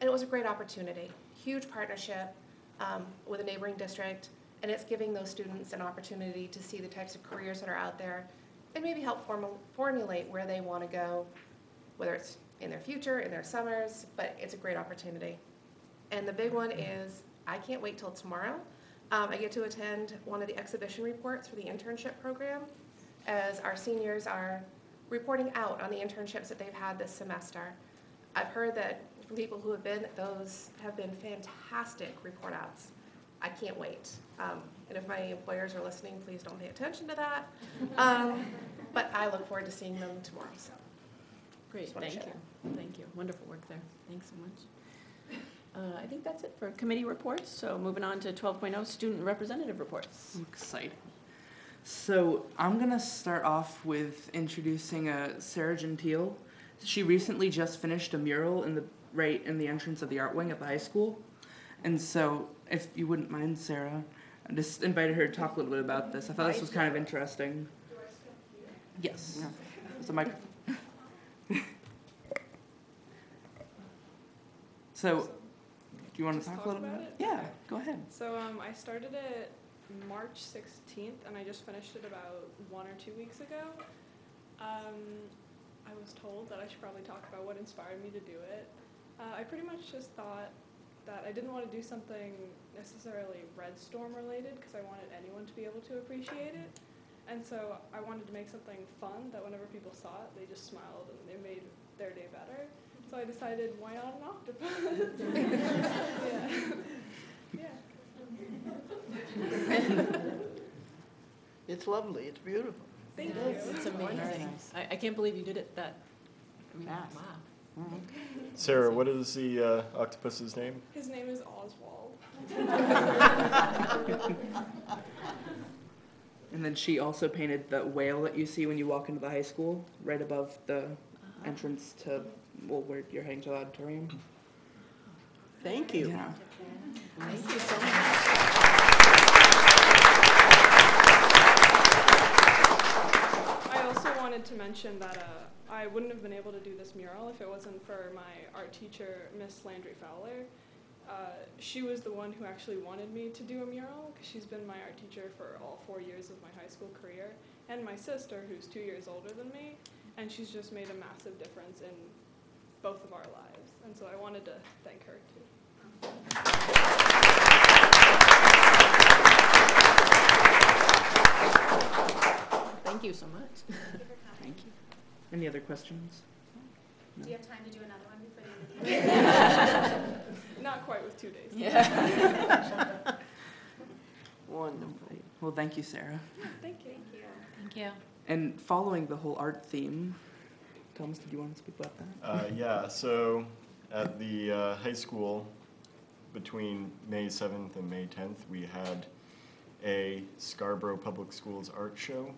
and it was a great opportunity. Huge partnership, um, with a neighboring district, and it's giving those students an opportunity to see the types of careers that are out there and maybe help formal, formulate where they want to go, whether it's in their future, in their summers, but it's a great opportunity. And the big one is, I can't wait till tomorrow. Um, I get to attend one of the exhibition reports for the internship program as our seniors are reporting out on the internships that they've had this semester. I've heard that from people who have been, those have been fantastic report outs. I can't wait. Um, and if my employers are listening, please don't pay attention to that. Um, but I look forward to seeing them tomorrow, so. Great, thank you, thank you, wonderful work there, thanks so much. Uh, I think that's it for committee reports, so moving on to twelve oh, student representative reports. Exciting. So I'm gonna start off with introducing uh, Sarah Gentile. She recently just finished a mural in the right in the entrance of the art wing at the high school, and so if you wouldn't mind, Sarah, I just invited her to talk a little bit about this. I thought this was kind of interesting. Yes, there's a microphone. so, you want to Just talk a little about bit? it? Yeah, go ahead. So um, I started it March 16th, and I just finished it about one or two weeks ago. Um, I was told that I should probably talk about what inspired me to do it. Uh, I pretty much just thought that I didn't want to do something necessarily Red Storm related because I wanted anyone to be able to appreciate it. And so I wanted to make something fun that whenever people saw it, they just smiled and it made their day better. So I decided, why not an octopus? yeah. Yeah. It's lovely, it's beautiful. Thank It is, you. It's amazing. I, I can't believe you did it that, I mean, Fast. wow. Sarah, what is the uh, octopus's name? His name is Oswald. And then she also painted the whale that you see when you walk into the high school, right above the entrance to, well, where you're heading to auditorium. Thank you. Yeah. Thank you so much. I also wanted to mention that uh, I wouldn't have been able to do this mural if it wasn't for my art teacher, Miss Landry Fowler. Uh, she was the one who actually wanted me to do a mural because she's been my art teacher for all four years of my high school career, and my sister, who's two years older than me, and she's just made a massive difference in both of our lives. And so I wanted to thank her too. Thank you so much. Thank you. Any other questions? Do you have time to do another one before the end of the meeting? Not quite with two days. Yeah. Wonderful. Well, thank you, Sarah. Thank you. Thank you. Thank you. And following the whole art theme, Thomas, did you want to speak about that? Uh, yeah, so at the uh, high school, between May 7th and May 10th, we had a Scarborough Public Schools art show.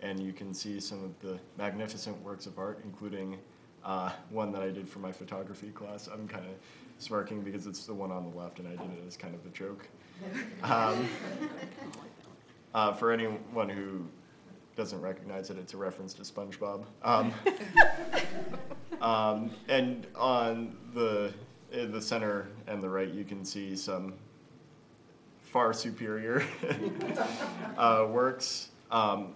And you can see some of the magnificent works of art, including uh, one that I did for my photography class. I'm kind of smirking because it's the one on the left, and I did it as kind of a joke. Um, uh, for anyone who doesn't recognize it, it's a reference to SpongeBob. Um, um, and on the in the center and the right, you can see some far superior uh, works. Um,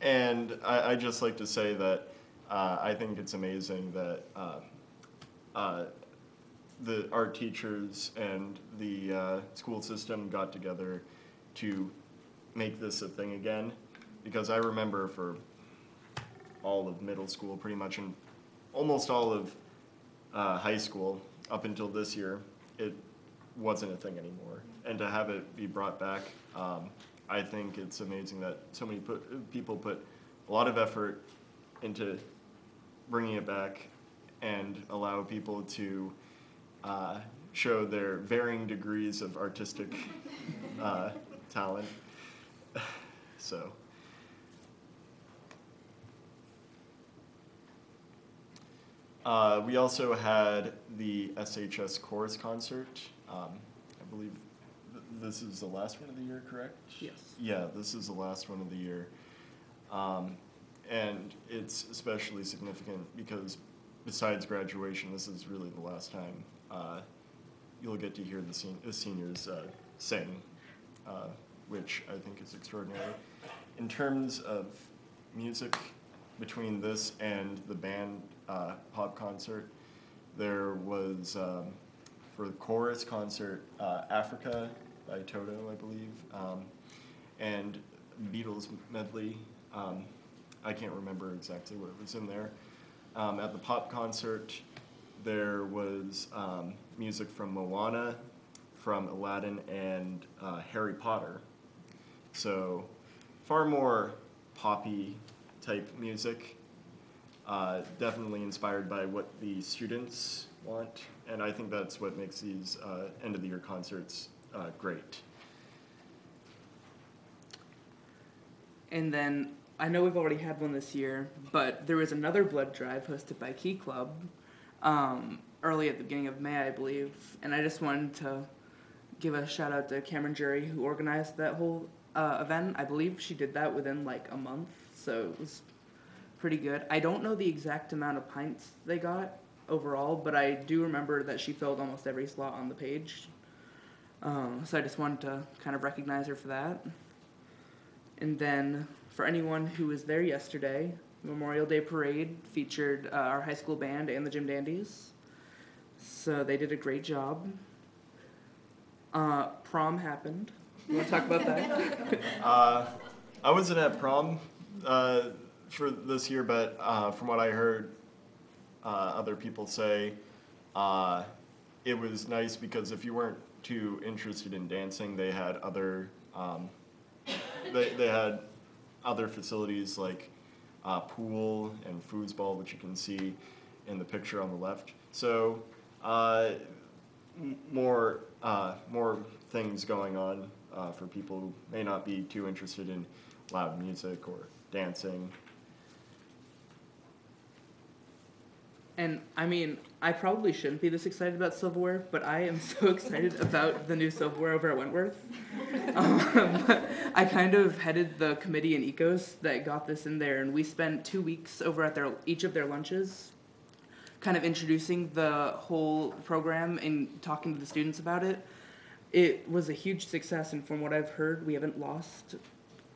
and I, I just like to say that uh, I think it's amazing that uh, uh, the art teachers and the uh, school system got together to make this a thing again. Because I remember for all of middle school, pretty much, and almost all of uh, high school up until this year, it wasn't a thing anymore. And to have it be brought back, um, I think it's amazing that so many put, people put a lot of effort into bringing it back and allow people to uh, show their varying degrees of artistic uh, talent. So. Uh, we also had the SHS chorus concert. Um, I believe th- this is the last one of the year, correct? Yes. Yeah, this is the last one of the year. Um, and it's especially significant because besides graduation, this is really the last time uh, you'll get to hear the, sen- the seniors uh, sing, uh, which I think is extraordinary. In terms of music, between this and the band uh, pop concert, there was um, for the chorus concert uh, Africa by Toto, I believe, um, and Beatles medley. Um, I can't remember exactly what was in there. Um, at the pop concert, there was um, music from Moana, from Aladdin, and uh, Harry Potter. So, far more poppy type music. Uh, definitely inspired by what the students want, and I think that's what makes these uh, end of the year concerts uh, great. And then I know we've already had one this year, but there was another blood drive hosted by Key Club um, early at the beginning of May, I believe. And I just wanted to give a shout out to Cameron Jury who organized that whole uh, event. I believe she did that within like a month, so it was pretty good. I don't know the exact amount of pints they got overall, but I do remember that she filled almost every slot on the page. Um, so I just wanted to kind of recognize her for that. And then for anyone who was there yesterday, Memorial Day Parade featured uh, our high school band and the Gym Dandies. So they did a great job. Uh, prom happened. You want to talk about that? Uh, I wasn't at prom uh, for this year, but uh, from what I heard uh, other people say, uh, it was nice because if you weren't too interested in dancing, they had other um, they, they had other facilities like uh, pool and foosball, which you can see in the picture on the left. So uh, more uh, more things going on uh, for people who may not be too interested in loud music or dancing. And I mean, I probably shouldn't be this excited about silverware, but I am so excited about the new silverware over at Wentworth. Um, I kind of headed the committee in Ecos that got this in there, and we spent two weeks over at their each of their lunches, kind of introducing the whole program and talking to the students about it. It was a huge success, and from what I've heard, we haven't lost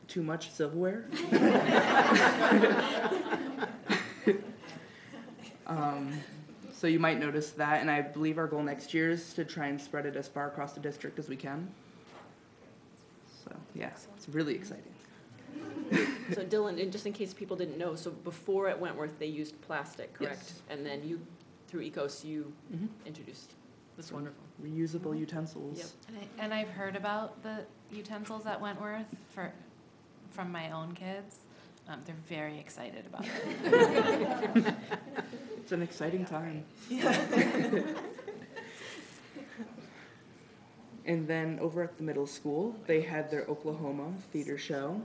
too much silverware. Um, so you might notice that, and I believe our goal next year is to try and spread it as far across the district as we can. So, yeah, it's really exciting. So Dylan, and just in case people didn't know, so before at Wentworth, they used plastic, correct? Yes. And then you, through Ecos, you Mhm. introduced this wonderful. Reusable utensils. Yep. And I, and I've heard about the utensils at Wentworth for, from my own kids. Um, they're very excited about it. It's an exciting time. And then over at the middle school, they had their Oklahoma theater show.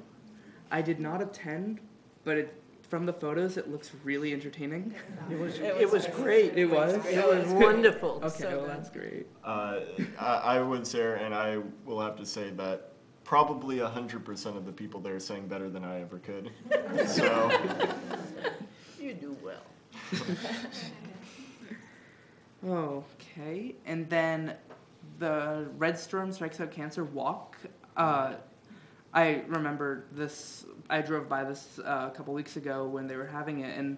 I did not attend, but it, from the photos, it looks really entertaining. It was, it was great. It was? It was wonderful. Okay, So well, good. that's great. Uh, I, I was there, and I will have to say that probably hundred percent of the people there sang better than I ever could. So You do well. Okay, and then the Red Storm Strikes Out Cancer walk. Uh, I remember this. I drove by this uh, a couple weeks ago when they were having it, and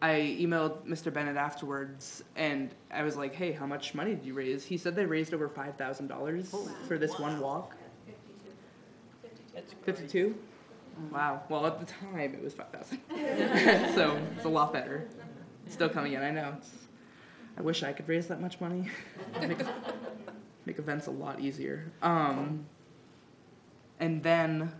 I emailed Mr. Bennett afterwards, and I was like, "Hey, how much money did you raise?" He said they raised over five thousand dollars for this one walk. Fifty-two. Wow. Well, at the time it was five thousand, so it's a lot better. Still coming in. I know. It's, I wish I could raise that much money. make, make events a lot easier. Um, and then,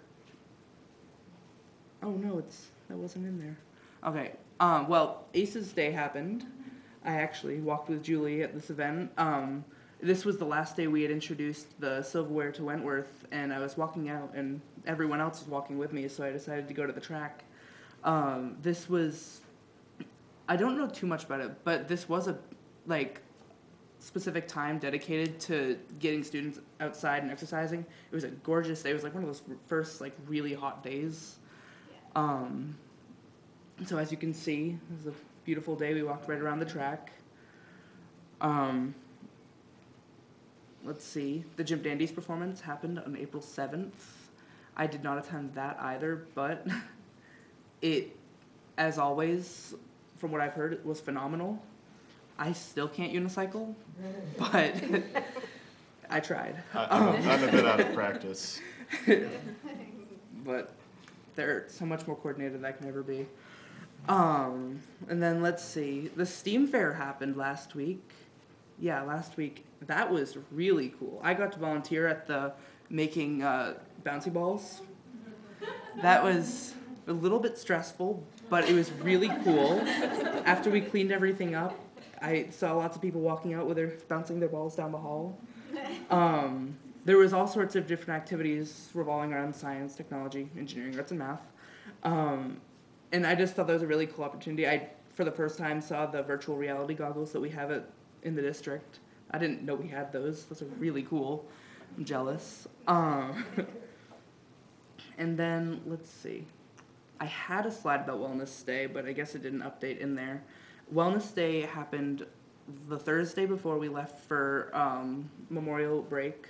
oh no, it's that wasn't in there. Okay. Um, well, Aces Day happened. I actually walked with Julie at this event. Um, this was the last day we had introduced the silverware to Wentworth, and I was walking out, and everyone else was walking with me, so I decided to go to the track. Um, this was, I don't know too much about it, but this was a like specific time dedicated to getting students outside and exercising. It was a gorgeous day. It was like one of those first like really hot days. Um, so as you can see, it was a beautiful day. We walked right around the track. Um, let's see. The Gym Dandies performance happened on April seventh. I did not attend that either, but it, as always, from what I've heard, it was phenomenal. I still can't unicycle, but I tried. I, I'm, a, I'm a bit out of practice. but they're so much more coordinated than I can ever be. Um, and then let's see, the Steam Fair happened last week. Yeah, last week. That was really cool. I got to volunteer at the making uh, bouncy balls. That was a little bit stressful, but it was really cool. After we cleaned everything up, I saw lots of people walking out with their bouncing their balls down the hall. Um, there was all sorts of different activities revolving around science, technology, engineering, arts, and math. Um, and I just thought that was a really cool opportunity. I, for the first time, saw the virtual reality goggles that we have at, in the district. I didn't know we had those. Those are really cool. I'm jealous. Um, and then let's see. I had a slide about Wellness Day, but I guess it didn't update in there. Wellness Day happened the Thursday before we left for um, Memorial break.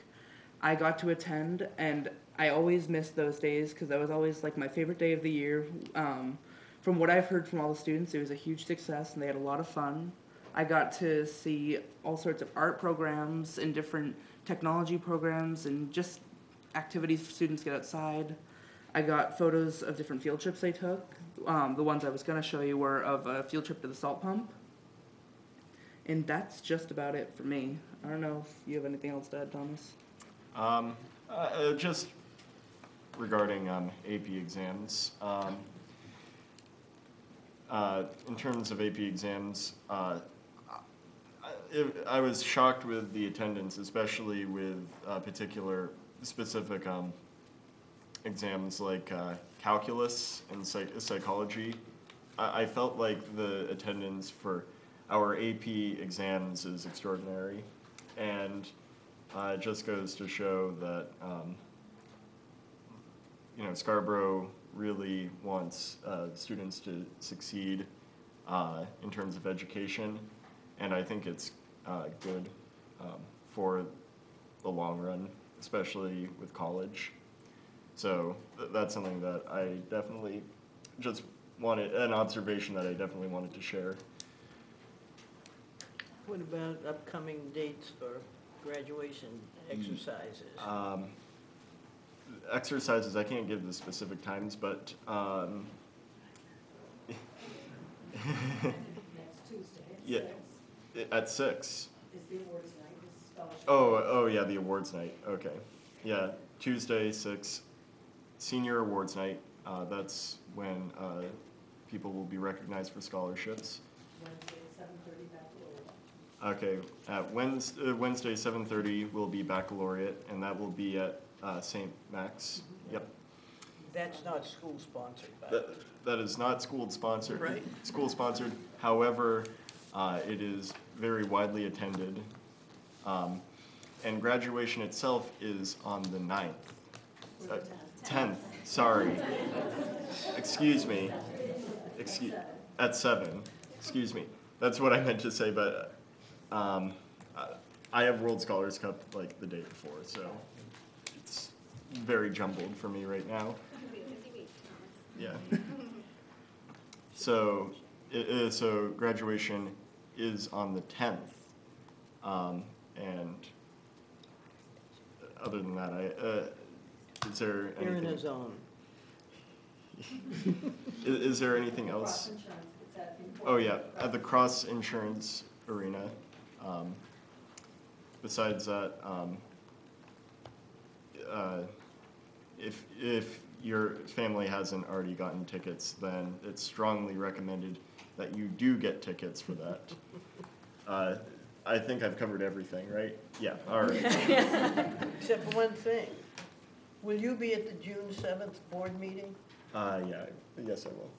I got to attend, and I always miss those days because that was always like my favorite day of the year. Um, from what I've heard from all the students, it was a huge success, and they had a lot of fun. I got to see all sorts of art programs and different technology programs and just activities for students get outside. I got photos of different field trips I took. Um, the ones I was going to show you were of a field trip to the salt pump. And that's just about it for me. I don't know if you have anything else to add, Thomas. Um, uh, uh, just regarding um, AP exams. Um, uh, in terms of AP exams, uh, I, I was shocked with the attendance, especially with uh, particular specific um, exams like uh, calculus and psych- psychology. I-, I felt like the attendance for our AP exams is extraordinary, and uh, it just goes to show that um, you know Scarborough really wants uh, students to succeed uh, in terms of education, and I think it's uh, good um, for the long run, especially with college. So th- that's something that I definitely just wanted an observation that I definitely wanted to share. What about upcoming dates for graduation exercises? Um, exercises, I can't give the specific times, but um, Next Tuesday at yeah, six. at six. Is the awards night, is scholarship. Oh, oh yeah, the awards night. Okay, yeah, Tuesday six, senior awards night. Uh, that's when uh, people will be recognized for scholarships. Wednesday seven thirty baccalaureate. Okay, at Wednesday, uh, Wednesday seven thirty will be baccalaureate, and that will be at uh, St. Max. Yep. That's not school sponsored, but. That, that is not school sponsored. Right. School sponsored. However, uh, it is very widely attended. Um, and graduation itself is on the ninth. Uh, Tenth, sorry. Excuse me. Excuse, at seven. Excuse me. That's what I meant to say, but, um, I- have World Scholars Cup like the day before, so it's very jumbled for me right now. Yeah. So, so graduation is on the tenth. Um, and other than that, I, uh, is there anything? You're in a zone. I- Is, there anything else? Cross insurance, it's at the Oh, yeah, at the Cross Insurance Arena. Um, besides that, um, uh, if, if your family hasn't already gotten tickets, then it's strongly recommended that you do get tickets for that. Uh, I think I've covered everything, right? Yeah, all right. Except for one thing. Will you be at the June seventh board meeting? Uh, yeah, yes, I will.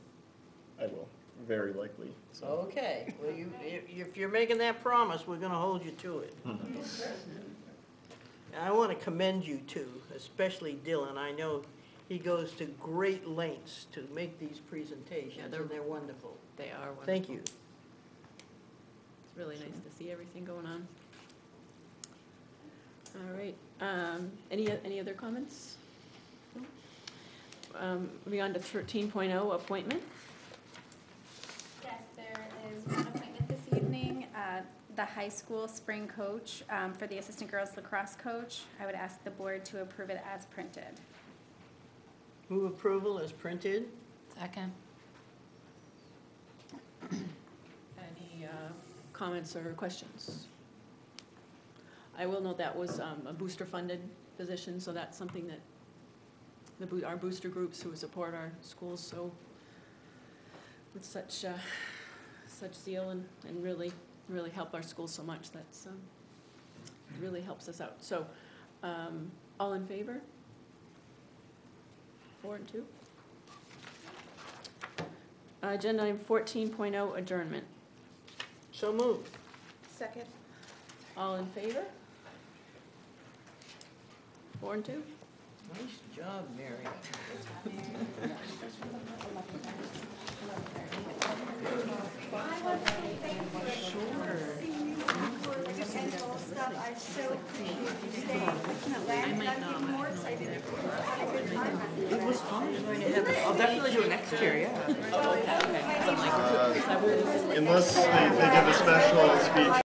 I will, very likely, so. Okay, well, you, if, if you're making that promise, we're gonna hold you to it. I wanna commend you two, especially Dylan. I know he goes to great lengths to make these presentations, they're- and they're wonderful. They are wonderful. Thank you. It's really nice to see everything going on. All right, um, any, any other comments? No? Um, moving on to thirteen oh, appointment. Yes, there is one appointment this evening, uh, the high school spring coach um, for the assistant girls lacrosse coach. I would ask the board to approve it as printed. Move approval as printed. Second. Any, uh, comments or questions? I will note that was, um, a booster-funded position, so that's something that the, boo- our booster groups who support our schools so, with such, uh, such zeal and, and really, really help our schools so much, that's, um, really helps us out. So, um, all in favor? Four and two? Uh, Agenda item 14.0 adjournment. So moved. Second? All in favor? Four and two? Nice job, Mary. I so appreciate you staying. I'm more excited. It was fun. I'll definitely do it next year, yeah. Uh, unless they, they give a special speech